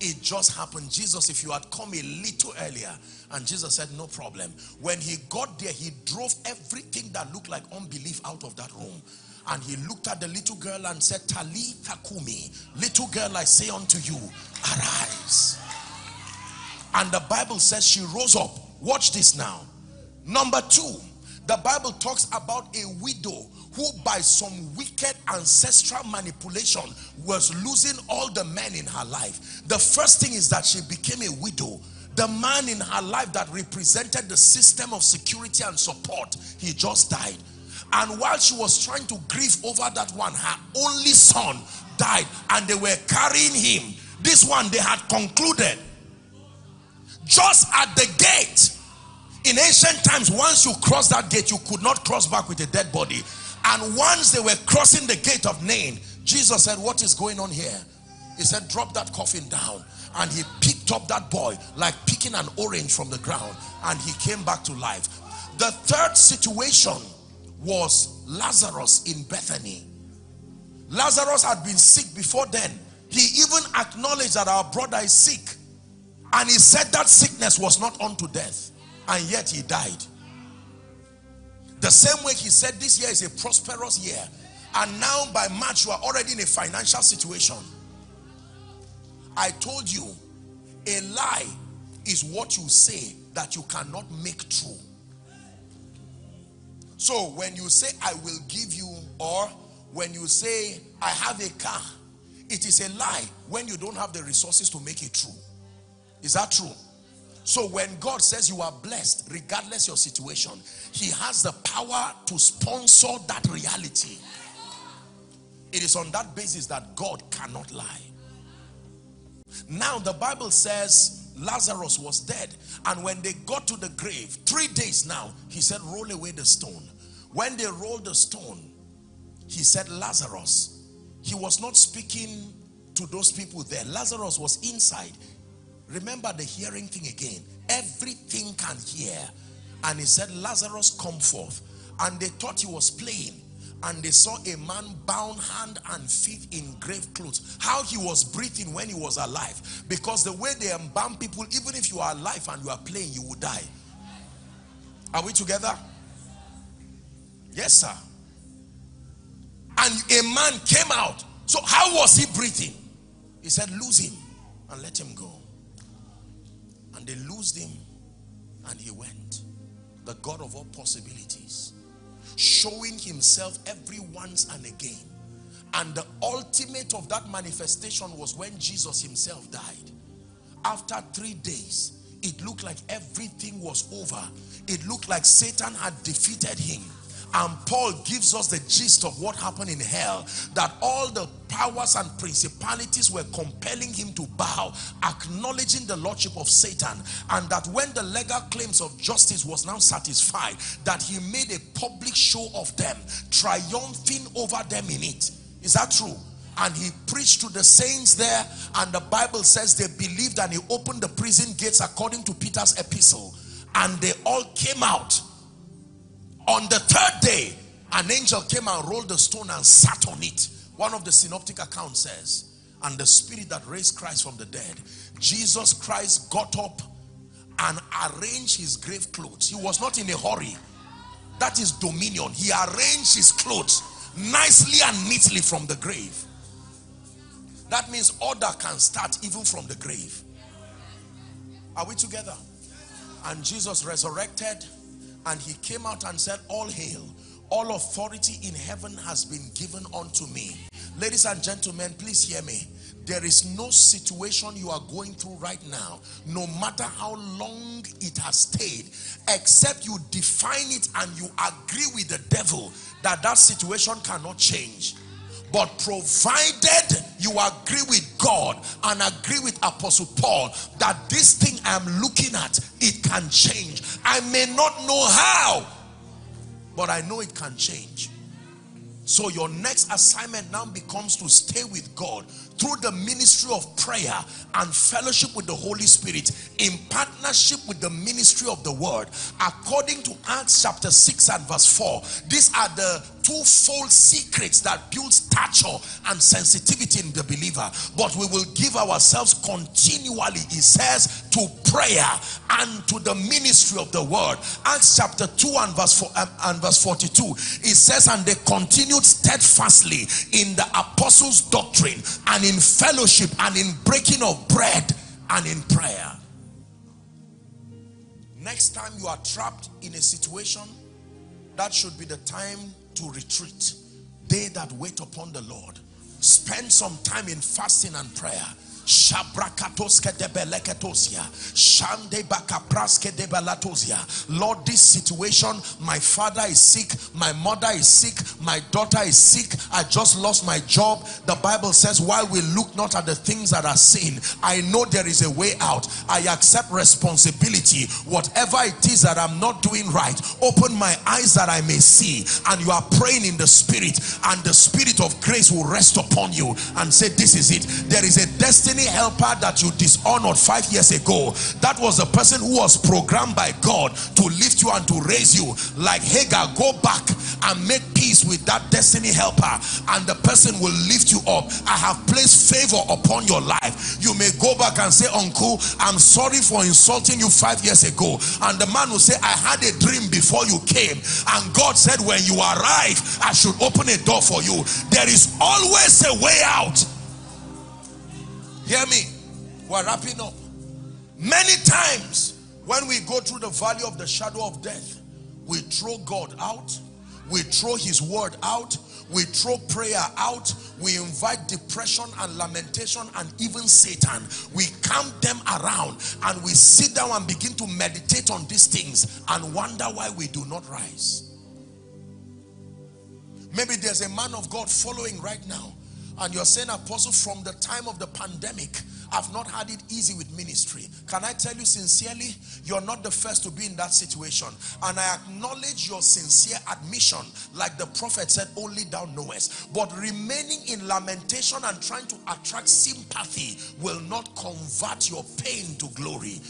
It just happened. Jesus, if you had come a little earlier. And Jesus said, no problem. When he got there, he drove everything that looked like unbelief out of that room. And he looked at the little girl and said, Talitha kumi. Little girl, I say unto you, arise. And the Bible says she rose up. Watch this now. Number two, the Bible talks about a widow who by some wicked ancestral manipulation was losing all the men in her life. The first thing is that she became a widow. The man in her life that represented the system of security and support, he just died. And while she was trying to grieve over that one, her only son died and they were carrying him. This one they had concluded. Just at the gate, in ancient times, once you cross that gate, you could not cross back with a dead body. And once they were crossing the gate of Nain, Jesus said, what is going on here? He said, drop that coffin down. And he picked up that boy like picking an orange from the ground. And he came back to life. The third situation was Lazarus in Bethany. Lazarus had been sick before then. He even acknowledged that our brother is sick. And he said that sickness was not unto death and yet he died. The same way he said this year is a prosperous year and now by March you are already in a financial situation. I told you a lie is what you say that you cannot make true. So when you say I will give you or when you say I have a car, it is a lie when you don't have the resources to make it true. Is that true? So when God says you are blessed, regardless your situation, he has the power to sponsor that reality. It is on that basis that God cannot lie. Now the Bible says Lazarus was dead. And when they got to the grave, three days now, he said, roll away the stone. When they rolled the stone, he said, Lazarus. He was not speaking to those people there. Lazarus was inside. Remember the hearing thing again. Everything can hear. And he said, Lazarus, come forth. And they thought he was playing. And they saw a man bound hand and feet in grave clothes. How he was breathing when he was alive. Because the way they embalm people, even if you are alive and you are playing, you will die. Are we together? Yes, sir. And a man came out. So how was he breathing? He said, lose him and let him go. And they loosed him and he went. The God of all possibilities. Showing himself every once and again. And the ultimate of that manifestation was when Jesus himself died. After three days, it looked like everything was over. It looked like Satan had defeated him. And Paul gives us the gist of what happened in hell. That all the powers and principalities were compelling him to bow, acknowledging the lordship of Satan. And that when the legal claims of justice was now satisfied, that he made a public show of them, triumphing over them in it. Is that true? and he preached to the saints there and the bible says they believed and he opened the prison gates according to peter's epistle and they all came out on the third day, an angel came and rolled the stone and sat on it. One of the synoptic accounts says, and the spirit that raised Christ from the dead, Jesus Christ got up and arranged his grave clothes. He was not in a hurry. That is dominion. He arranged his clothes nicely and neatly from the grave. That means order can start even from the grave. Are we together? And Jesus resurrected And he came out and said, All hail. All authority in heaven has been given unto me. Ladies and gentlemen, please hear me. There is no situation you are going through right now, no matter how long it has stayed, except you define it and you agree with the devil that that situation cannot change. But provided you agree with God and agree with Apostle Paul that this thing I'm looking at, it can change. I may not know how, but I know it can change. So your next assignment now becomes to stay with God through the ministry of prayer and fellowship with the Holy Spirit in partnership with the ministry of the word. According to Acts chapter 6 and verse 4, these are the twofold secrets that build stature and sensitivity in the believer. But we will give ourselves continually, he says, to prayer and to the ministry of the word. Acts chapter 2 and verse, 4, um, and verse 42, it says, and they continued steadfastly in the apostles' doctrine and in fellowship and in breaking of bread and in prayer. Next time you are trapped in a situation, that should be the time to retreat. They that wait upon the Lord, spend some time in fasting and prayer Lord, this situation, my father is sick, my mother is sick, my daughter is sick, I just lost my job. The Bible says, while we look not at the things that are seen, I know there is a way out. I accept responsibility. Whatever it is that I'm not doing right, open my eyes that I may see. And you are praying in the spirit, and the spirit of grace will rest upon you and say, This is it. There is a destiny destiny helper that you dishonored five years ago, that was the person who was programmed by God to lift you and to raise you. Like Hagar, go back and make peace with that destiny helper, and the person will lift you up. I have placed favor upon your life. You may go back and say, Uncle, I'm sorry for insulting you five years ago. And the man will say, I had a dream before you came, and God said, When you arrive, I should open a door for you. There is always a way out. Hear me. We're wrapping up. Many times when we go through the valley of the shadow of death, we throw God out. We throw his word out. We throw prayer out. We invite depression and lamentation and even Satan. We camp them around and we sit down and begin to meditate on these things and wonder why we do not rise. Maybe there's a man of God following right now and you're saying, Apostle, from the time of the pandemic, I've not had it easy with ministry. Can I tell you sincerely, you're not the first to be in that situation. And I acknowledge your sincere admission, like the prophet said, only thou knowest. But remaining in lamentation and trying to attract sympathy will not convert your pain to glory.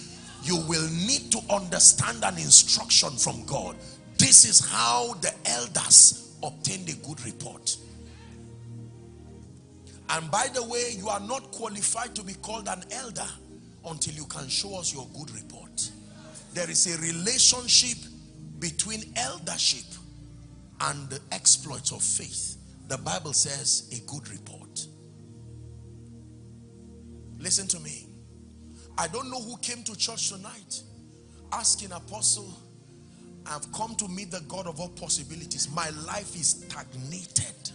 You will need to understand an instruction from God. This is how the elders obtained a good report. And by the way, you are not qualified to be called an elder until you can show us your good report. There is a relationship between eldership and the exploits of faith. The Bible says a good report. Listen to me. I don't know who came to church tonight asking apostle, I've come to meet the God of all possibilities. My life is stagnated.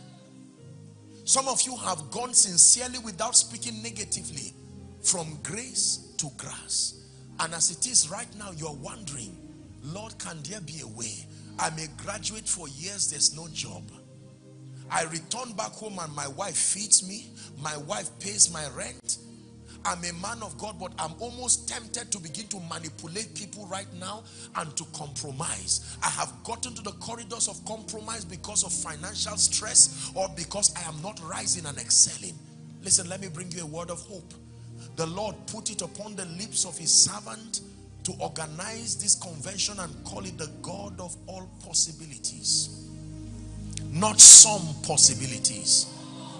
Some of you have gone sincerely without speaking negatively from grace to grass. And as it is right now, you're wondering, Lord, can there be a way? I'm a graduate for years, there's no job. I return back home and my wife feeds me. My wife pays my rent. I'm a man of God, but I'm almost tempted to begin to manipulate people right now and to compromise. I have gotten to the corridors of compromise because of financial stress or because I am not rising and excelling. Listen, let me bring you a word of hope. The Lord put it upon the lips of his servant to organize this convention and call it the God of all possibilities. Not some possibilities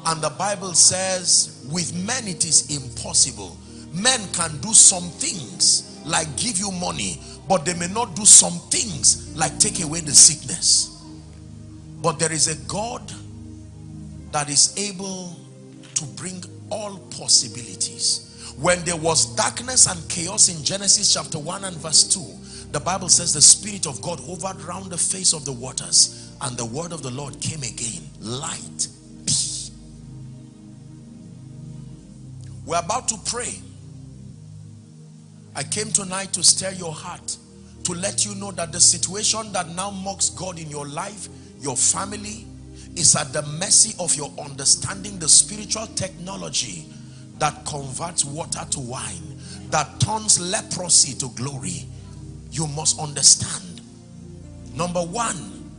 and the Bible says, with men it is impossible. Men can do some things like give you money, but they may not do some things like take away the sickness. But there is a God that is able to bring all possibilities. When there was darkness and chaos in Genesis chapter 1 and verse 2, The Bible says the Spirit of God hovered round the face of the waters and the word of the Lord came again. Light We're about to pray. I came tonight to stir your heart, to let you know that the situation that now mocks God in your life, your family, is at the mercy of your understanding the spiritual technology that converts water to wine, that turns leprosy to glory. You must understand. Number one,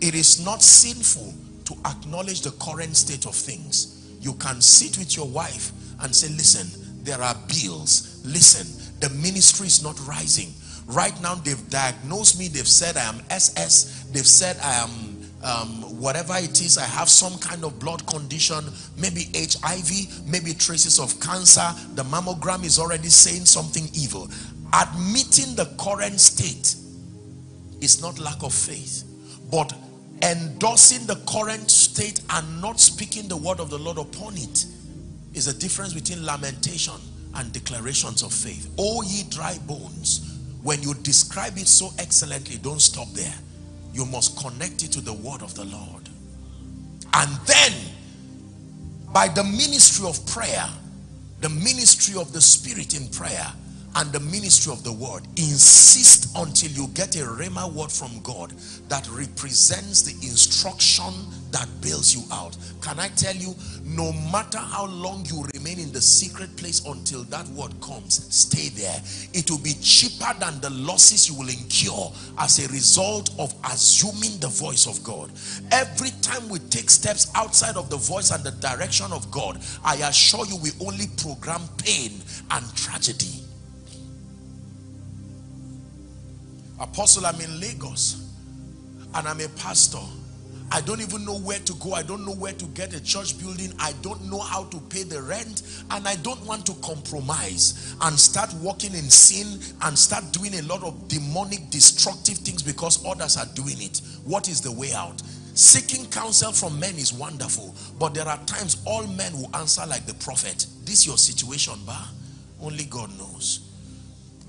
it is not sinful to acknowledge the current state of things. You can sit with your wife and say, listen, there are bills. Listen, the ministry is not rising. Right now, they've diagnosed me. They've said I am SS. They've said I am um, whatever it is. I have some kind of blood condition, maybe HIV, maybe traces of cancer. The mammogram is already saying something evil. Admitting the current state is not lack of faith, but endorsing the current state and not speaking the word of the Lord upon it is a difference between lamentation and declarations of faith. Oh ye dry bones, when you describe it so excellently, don't stop there. You must connect it to the word of the Lord. And then, by the ministry of prayer, the ministry of the spirit in prayer, and the ministry of the word insist until you get a rhema word from God that represents the instruction that bails you out. Can I tell you no matter how long you remain in the secret place until that word comes stay there. It will be cheaper than the losses you will incur as a result of assuming the voice of God. Every time we take steps outside of the voice and the direction of God I assure you we only program pain and tragedy Apostle, I'm in Lagos and I'm a pastor. I don't even know where to go. I don't know where to get a church building. I don't know how to pay the rent. And I don't want to compromise and start walking in sin and start doing a lot of demonic, destructive things because others are doing it. What is the way out? Seeking counsel from men is wonderful. But there are times all men will answer like the prophet. This your situation, ba? Only God knows.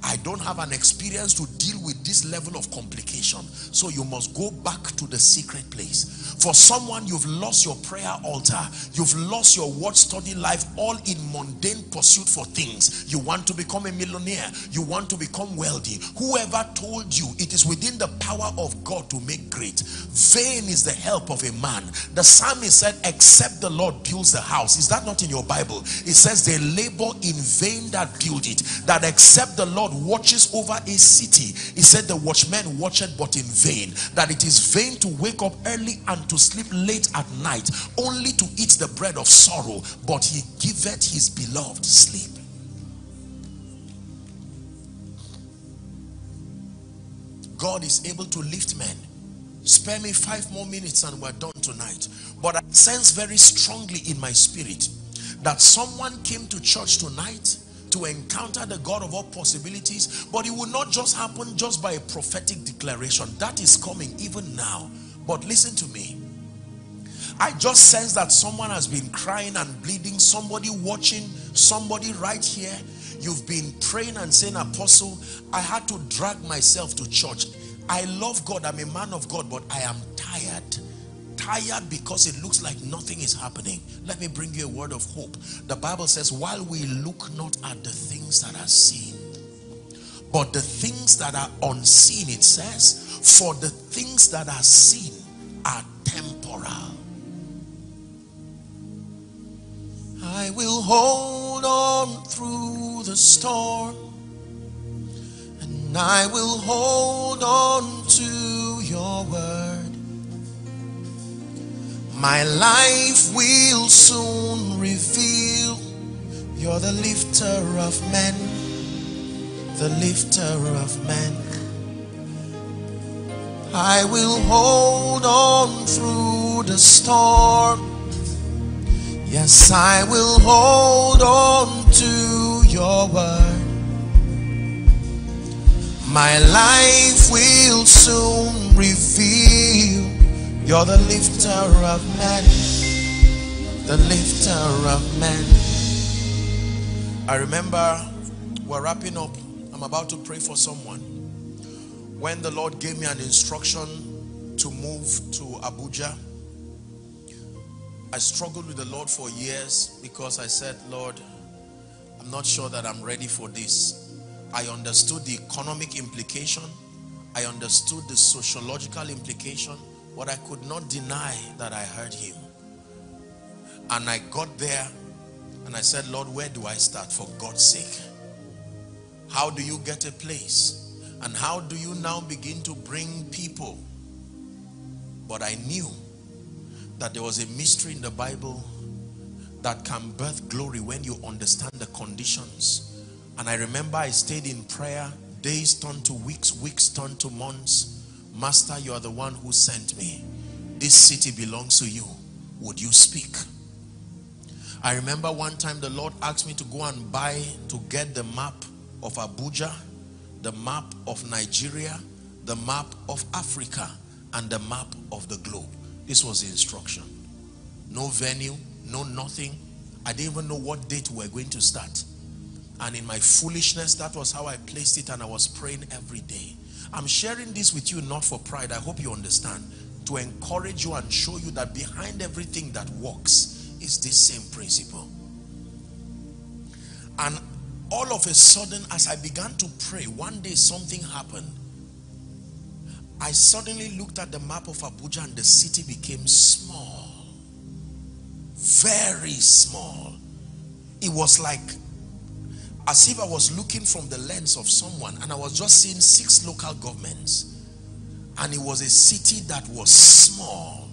I don't have an experience to deal with this level of complication. So you must go back to the secret place. For someone, you've lost your prayer altar. You've lost your word study life all in mundane pursuit for things. You want to become a millionaire. You want to become wealthy. Whoever told you it is within the power of God to make great. Vain is the help of a man. The psalmist said, except the Lord builds the house. Is that not in your Bible? It says they labor in vain that build it. That except the Lord watches over a city. He said the watchman watched but in vain. That it is vain to wake up early and to sleep late at night, only to eat the bread of sorrow, but he giveth his beloved sleep. God is able to lift men. Spare me five more minutes and we're done tonight. But I sense very strongly in my spirit that someone came to church tonight to encounter the God of all possibilities. But it will not just happen just by a prophetic declaration. That is coming even now. But listen to me. I just sense that someone has been crying and bleeding. Somebody watching, somebody right here. You've been praying and saying, Apostle, I had to drag myself to church. I love God. I'm a man of God, but I am tired tired because it looks like nothing is happening. Let me bring you a word of hope. The Bible says, while we look not at the things that are seen, but the things that are unseen, it says, for the things that are seen are temporal. I will hold on through the storm, and I will hold on to your word. My life will soon reveal you're the lifter of men, the lifter of men. I will hold on through the storm. Yes, I will hold on to your word. My life will soon reveal you're the lifter of men, the lifter of men. I remember we're wrapping up. I'm about to pray for someone. when the Lord gave me an instruction to move to Abuja, I struggled with the Lord for years because I said, Lord, I'm not sure that I'm ready for this. I understood the economic implication. I understood the sociological implication, but I could not deny that I heard him. And I got there and I said, Lord, where do I start for God's sake? How do you get a place? And how do you now begin to bring people? But I knew that there was a mystery in the Bible that can birth glory when you understand the conditions. And I remember I stayed in prayer, days turned to weeks, weeks turned to months. Master, you are the one who sent me. This city belongs to you. Would you speak? I remember one time the Lord asked me to go and buy, to get the map of Abuja, the map of Nigeria, the map of Africa, and the map of the globe. This was the instruction. No venue, no nothing. I didn't even know what date we were going to start. And in my foolishness, that was how I placed it and I was praying every day. I'm sharing this with you not for pride. I hope you understand. To encourage you and show you that behind everything that works is this same principle. And all of a sudden, as I began to pray, one day something happened. I suddenly looked at the map of Abuja and the city became small. Very small. It was like as if I was looking from the lens of someone and I was just seeing six local governments. And it was a city that was small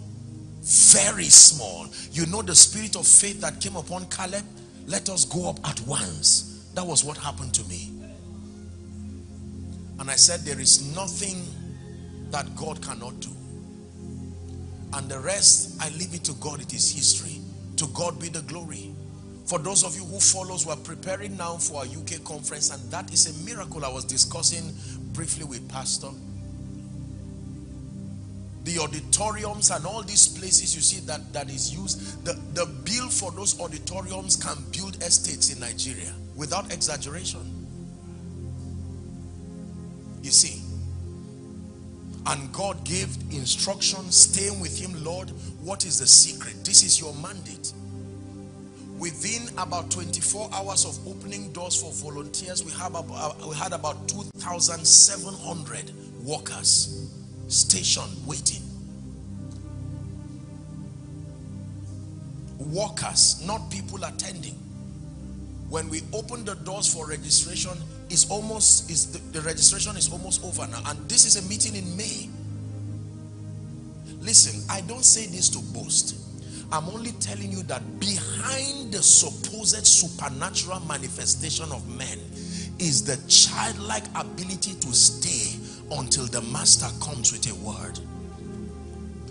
very small. You know the spirit of faith that came upon Caleb? Let us go up at once. That was what happened to me. And I said, there is nothing that God cannot do. And the rest, I leave it to God. It is history. To God be the glory. For those of you who follows, we're preparing now for our UK conference. And that is a miracle I was discussing briefly with Pastor the auditoriums and all these places you see that that is used the the bill for those auditoriums can build estates in nigeria without exaggeration you see and god gave instructions staying with him lord what is the secret this is your mandate within about 24 hours of opening doors for volunteers we have about, uh, we had about 2700 workers stationed waiting. Workers, not people attending. When we open the doors for registration, is almost is the, the registration is almost over now, and this is a meeting in May. Listen, I don't say this to boast. I'm only telling you that behind the supposed supernatural manifestation of men is the childlike ability to stay until the master comes with a word.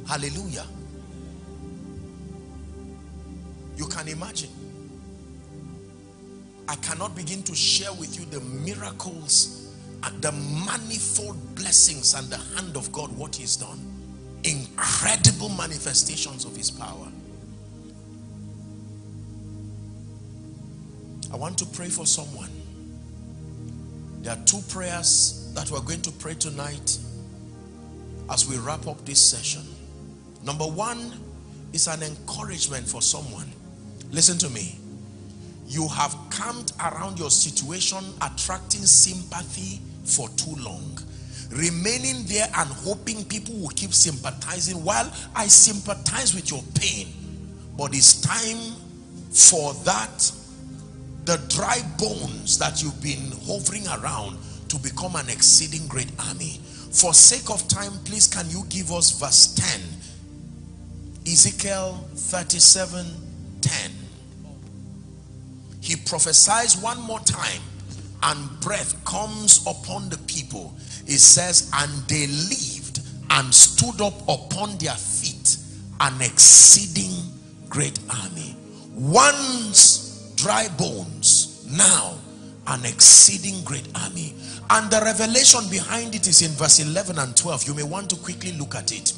Hallelujah. You can imagine. I cannot begin to share with you the miracles and the manifold blessings and the hand of God, what he's done. Incredible manifestations of his power. I want to pray for someone. There are two prayers that we're going to pray tonight as we wrap up this session. Number one is an encouragement for someone. Listen to me. You have camped around your situation attracting sympathy for too long. Remaining there and hoping people will keep sympathizing while I sympathize with your pain. But it's time for that, the dry bones that you've been hovering around to become an exceeding great army. For sake of time, please can you give us verse 10? Ezekiel 37, 10. He prophesies one more time and breath comes upon the people. It says, and they lived and stood up upon their feet an exceeding great army. Once dry bones, now an exceeding great army. And the revelation behind it is in verse 11 and 12. You may want to quickly look at it.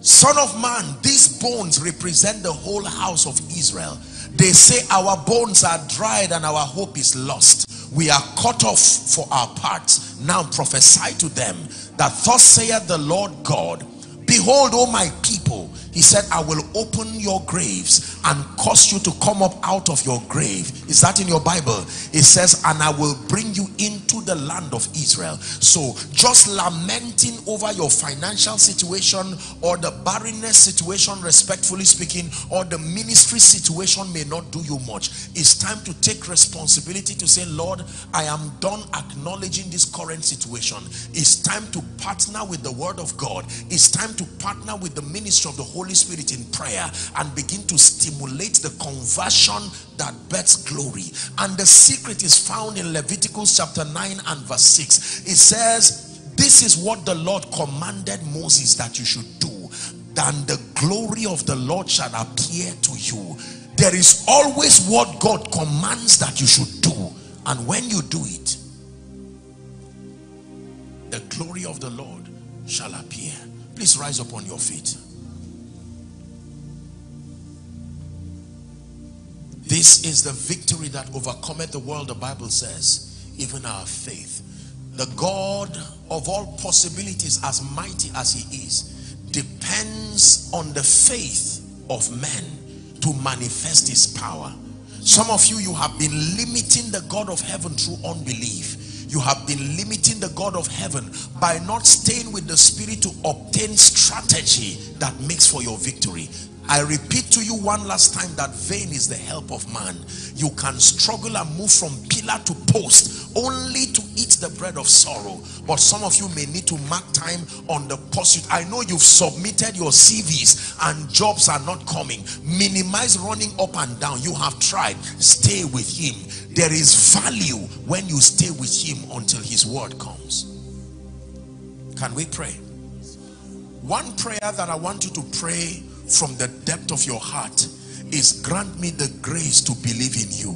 Son of man, these bones represent the whole house of Israel. They say our bones are dried and our hope is lost. We are cut off for our parts. Now prophesy to them that thus saith the Lord God, Behold, O my people, he said, I will open your graves and cause you to come up out of your grave. Is that in your Bible? It says, and I will bring you into the land of Israel. So just lamenting over your financial situation or the barrenness situation, respectfully speaking, or the ministry situation may not do you much. It's time to take responsibility to say, Lord, I am done acknowledging this current situation. It's time to partner with the word of God. It's time to partner with the ministry of the Holy Holy Spirit in prayer and begin to stimulate the conversion that bets glory. And the secret is found in Leviticus chapter 9 and verse 6. It says, This is what the Lord commanded Moses that you should do. Then the glory of the Lord shall appear to you. There is always what God commands that you should do. And when you do it, the glory of the Lord shall appear. Please rise up on your feet. This is the victory that overcometh the world, the Bible says, even our faith. The God of all possibilities, as mighty as he is, depends on the faith of men to manifest his power. Some of you, you have been limiting the God of heaven through unbelief. You have been limiting the God of heaven by not staying with the spirit to obtain strategy that makes for your victory. I repeat to you one last time that vain is the help of man. You can struggle and move from pillar to post only to eat the bread of sorrow. But some of you may need to mark time on the pursuit. I know you've submitted your CVs and jobs are not coming. Minimize running up and down. You have tried. Stay with him. There is value when you stay with him until his word comes. Can we pray? One prayer that I want you to pray from the depth of your heart is grant me the grace to believe in you.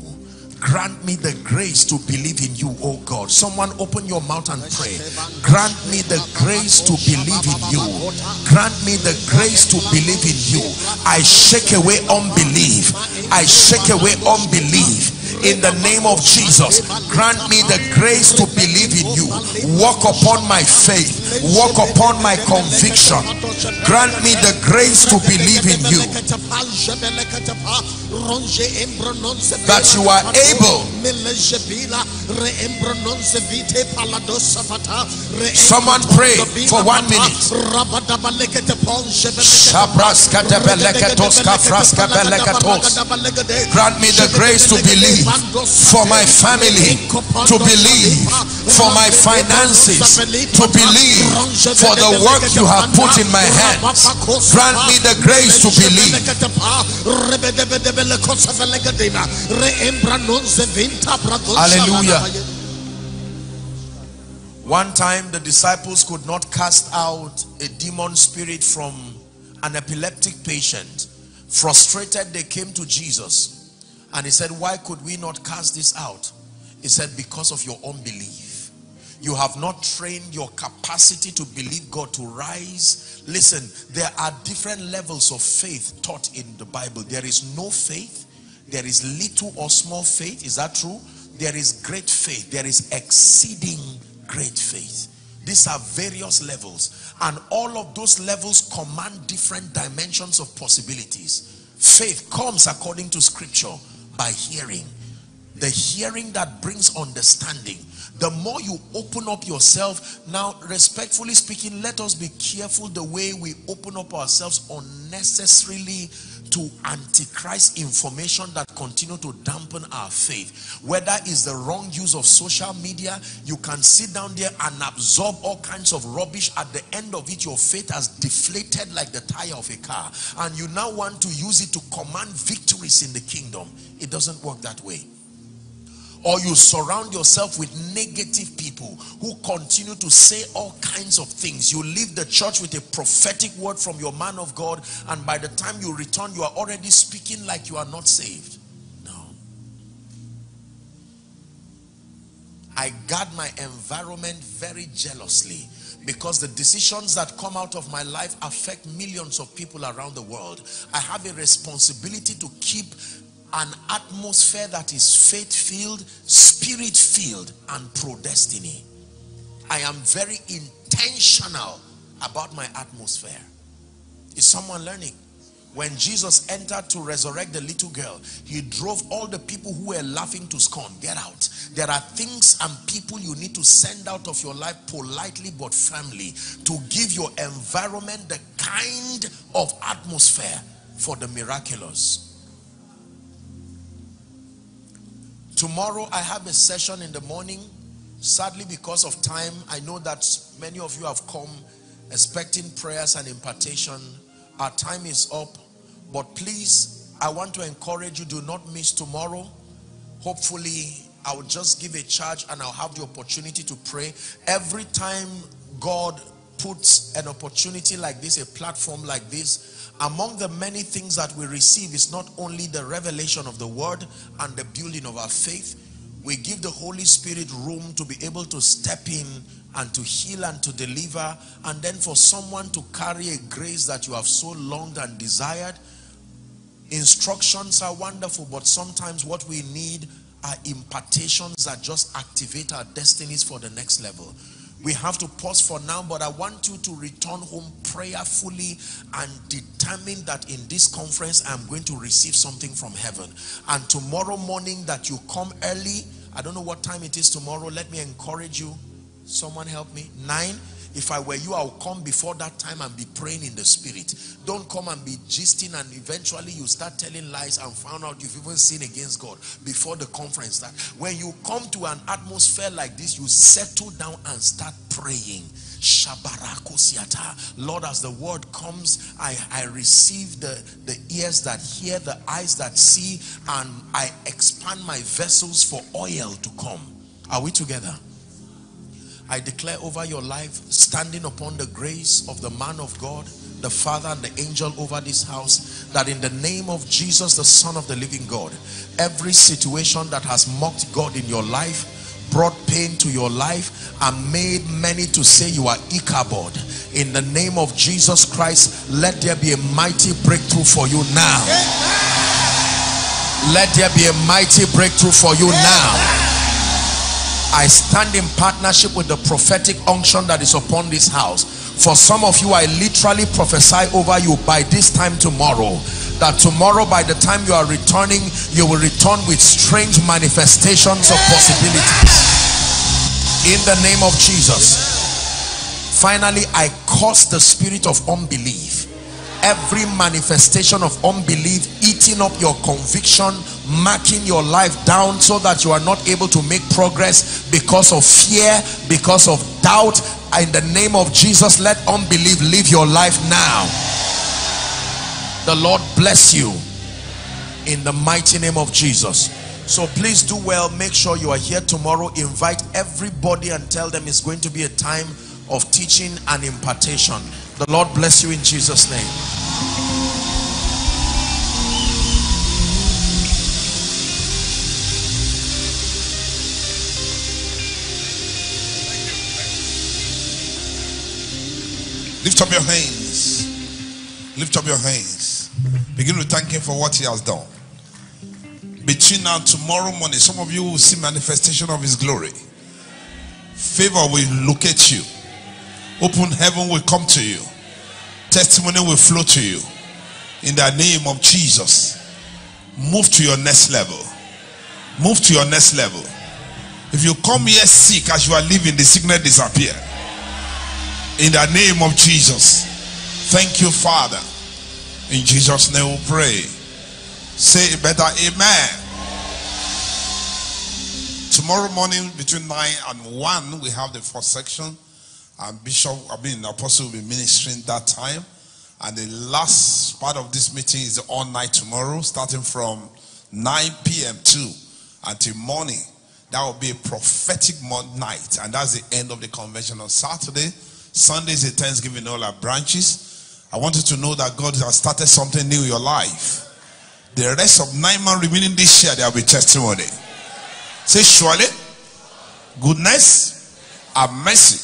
Grant me the grace to believe in you oh god. Someone open your mouth and pray. Grant me the grace to believe in you. Grant me the grace to believe in you. I shake away unbelief. I shake away unbelief in the name of Jesus. Grant me the grace to believe in you. Walk upon my faith. Walk upon my conviction. Grant me the grace to believe in you. That you are able. Someone pray for one minute. Grant me the grace to believe for my family to believe for my finances to believe for the work you have put in my hands. Grant me the grace to believe. Hallelujah. One time the disciples could not cast out a demon spirit from an epileptic patient. Frustrated they came to jesus and he said, why could we not cast this out? He said, because of your unbelief. You have not trained your capacity to believe God to rise. Listen, there are different levels of faith taught in the Bible. There is no faith. There is little or small faith. Is that true? There is great faith. There is exceeding great faith. These are various levels. And all of those levels command different dimensions of possibilities. Faith comes according to scripture by hearing. The hearing that brings understanding. The more you open up yourself now respectfully speaking let us be careful the way we open up ourselves unnecessarily to antichrist information that continue to dampen our faith. Whether it's the wrong use of social media you can sit down there and absorb all kinds of rubbish. At the end of it your faith has deflated like the tire of a car. And you now want to use it to command victories in the kingdom. It doesn't work that way or you surround yourself with negative people who continue to say all kinds of things. You leave the church with a prophetic word from your man of God and by the time you return you are already speaking like you are not saved. No. I guard my environment very jealously because the decisions that come out of my life affect millions of people around the world. I have a responsibility to keep an atmosphere that is faith filled, spirit filled, and pro destiny. I am very intentional about my atmosphere. Is someone learning? When Jesus entered to resurrect the little girl, he drove all the people who were laughing to scorn. Get out. There are things and people you need to send out of your life politely but firmly to give your environment the kind of atmosphere for the miraculous. Tomorrow I have a session in the morning. Sadly, because of time, I know that many of you have come expecting prayers and impartation. Our time is up, but please, I want to encourage you, do not miss tomorrow. Hopefully, I will just give a charge and I'll have the opportunity to pray. Every time God puts an opportunity like this, a platform like this, among the many things that we receive is not only the revelation of the word and the building of our faith, we give the Holy Spirit room to be able to step in and to heal and to deliver and then for someone to carry a grace that you have so longed and desired. Instructions are wonderful but sometimes what we need are impartations that just activate our destinies for the next level we have to pause for now but i want you to return home prayerfully and determine that in this conference i'm going to receive something from heaven and tomorrow morning that you come early i don't know what time it is tomorrow let me encourage you Someone help me. Nine. If I were you, I'll come before that time and be praying in the spirit. Don't come and be gisting and eventually you start telling lies and found out you've even sinned against God before the conference. That when you come to an atmosphere like this, you settle down and start praying. Lord, as the word comes, I, I receive the, the ears that hear, the eyes that see, and I expand my vessels for oil to come. Are we together? I declare over your life, standing upon the grace of the man of God, the Father and the angel over this house, that in the name of Jesus, the Son of the living God, every situation that has mocked God in your life, brought pain to your life, and made many to say you are Ichabod, in the name of Jesus Christ, let there be a mighty breakthrough for you now. Let there be a mighty breakthrough for you now I stand in partnership with the prophetic unction that is upon this house. For some of you, I literally prophesy over you by this time tomorrow that tomorrow by the time you are returning you will return with strange manifestations of possibilities. In the name of Jesus. Finally I curse the spirit of unbelief every manifestation of unbelief eating up your conviction marking your life down so that you are not able to make progress because of fear because of doubt. In the name of jesus let unbelief live your life now. The lord bless you in the mighty name of jesus. So please do well. Make sure you are here tomorrow. Invite everybody and tell them it's going to be a time of teaching and impartation. The Lord bless you in Jesus name Lift up your hands. Lift up your hands. Begin to thank him for what he has done. Between now and tomorrow morning, some of you will see manifestation of his glory. Favor will locate you. Open heaven will come to you. Testimony will flow to you. In the name of Jesus. Move to your next level. Move to your next level. If you come here sick as you are leaving, the sickness disappear. In the name of Jesus. Thank you, Father. In Jesus' name we pray. Say better, Amen. Tomorrow morning between 9 and 1, we have the first section and Bishop, I mean, Apostle will be ministering that time. And the last part of this meeting is all night tomorrow, starting from 9 p.m. to until morning. That will be a prophetic night, and that's the end of the convention on Saturday. Sunday is a Thanksgiving all our branches. I want you to know that God has started something new in your life. The rest of nine months remaining this year, there will be testimony. Say, surely, goodness and mercy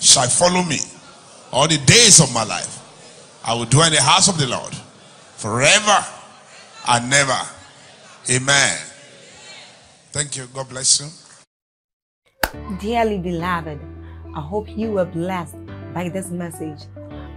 shall follow me all the days of my life. I will dwell in the house of the Lord forever and never. Amen. Thank you. God bless you. Dearly beloved, I hope you were blessed by this message.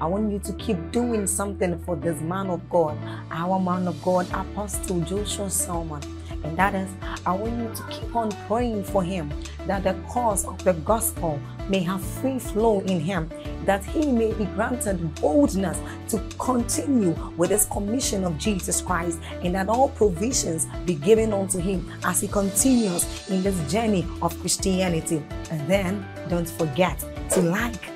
I want you to keep doing something for this man of God, our man of God, Apostle Joshua Selman. And that is, I want you to keep on praying for him that the cause of the gospel may have free flow in him, that he may be granted boldness to continue with his commission of Jesus Christ, and that all provisions be given unto him as he continues in this journey of Christianity. And then don't forget to like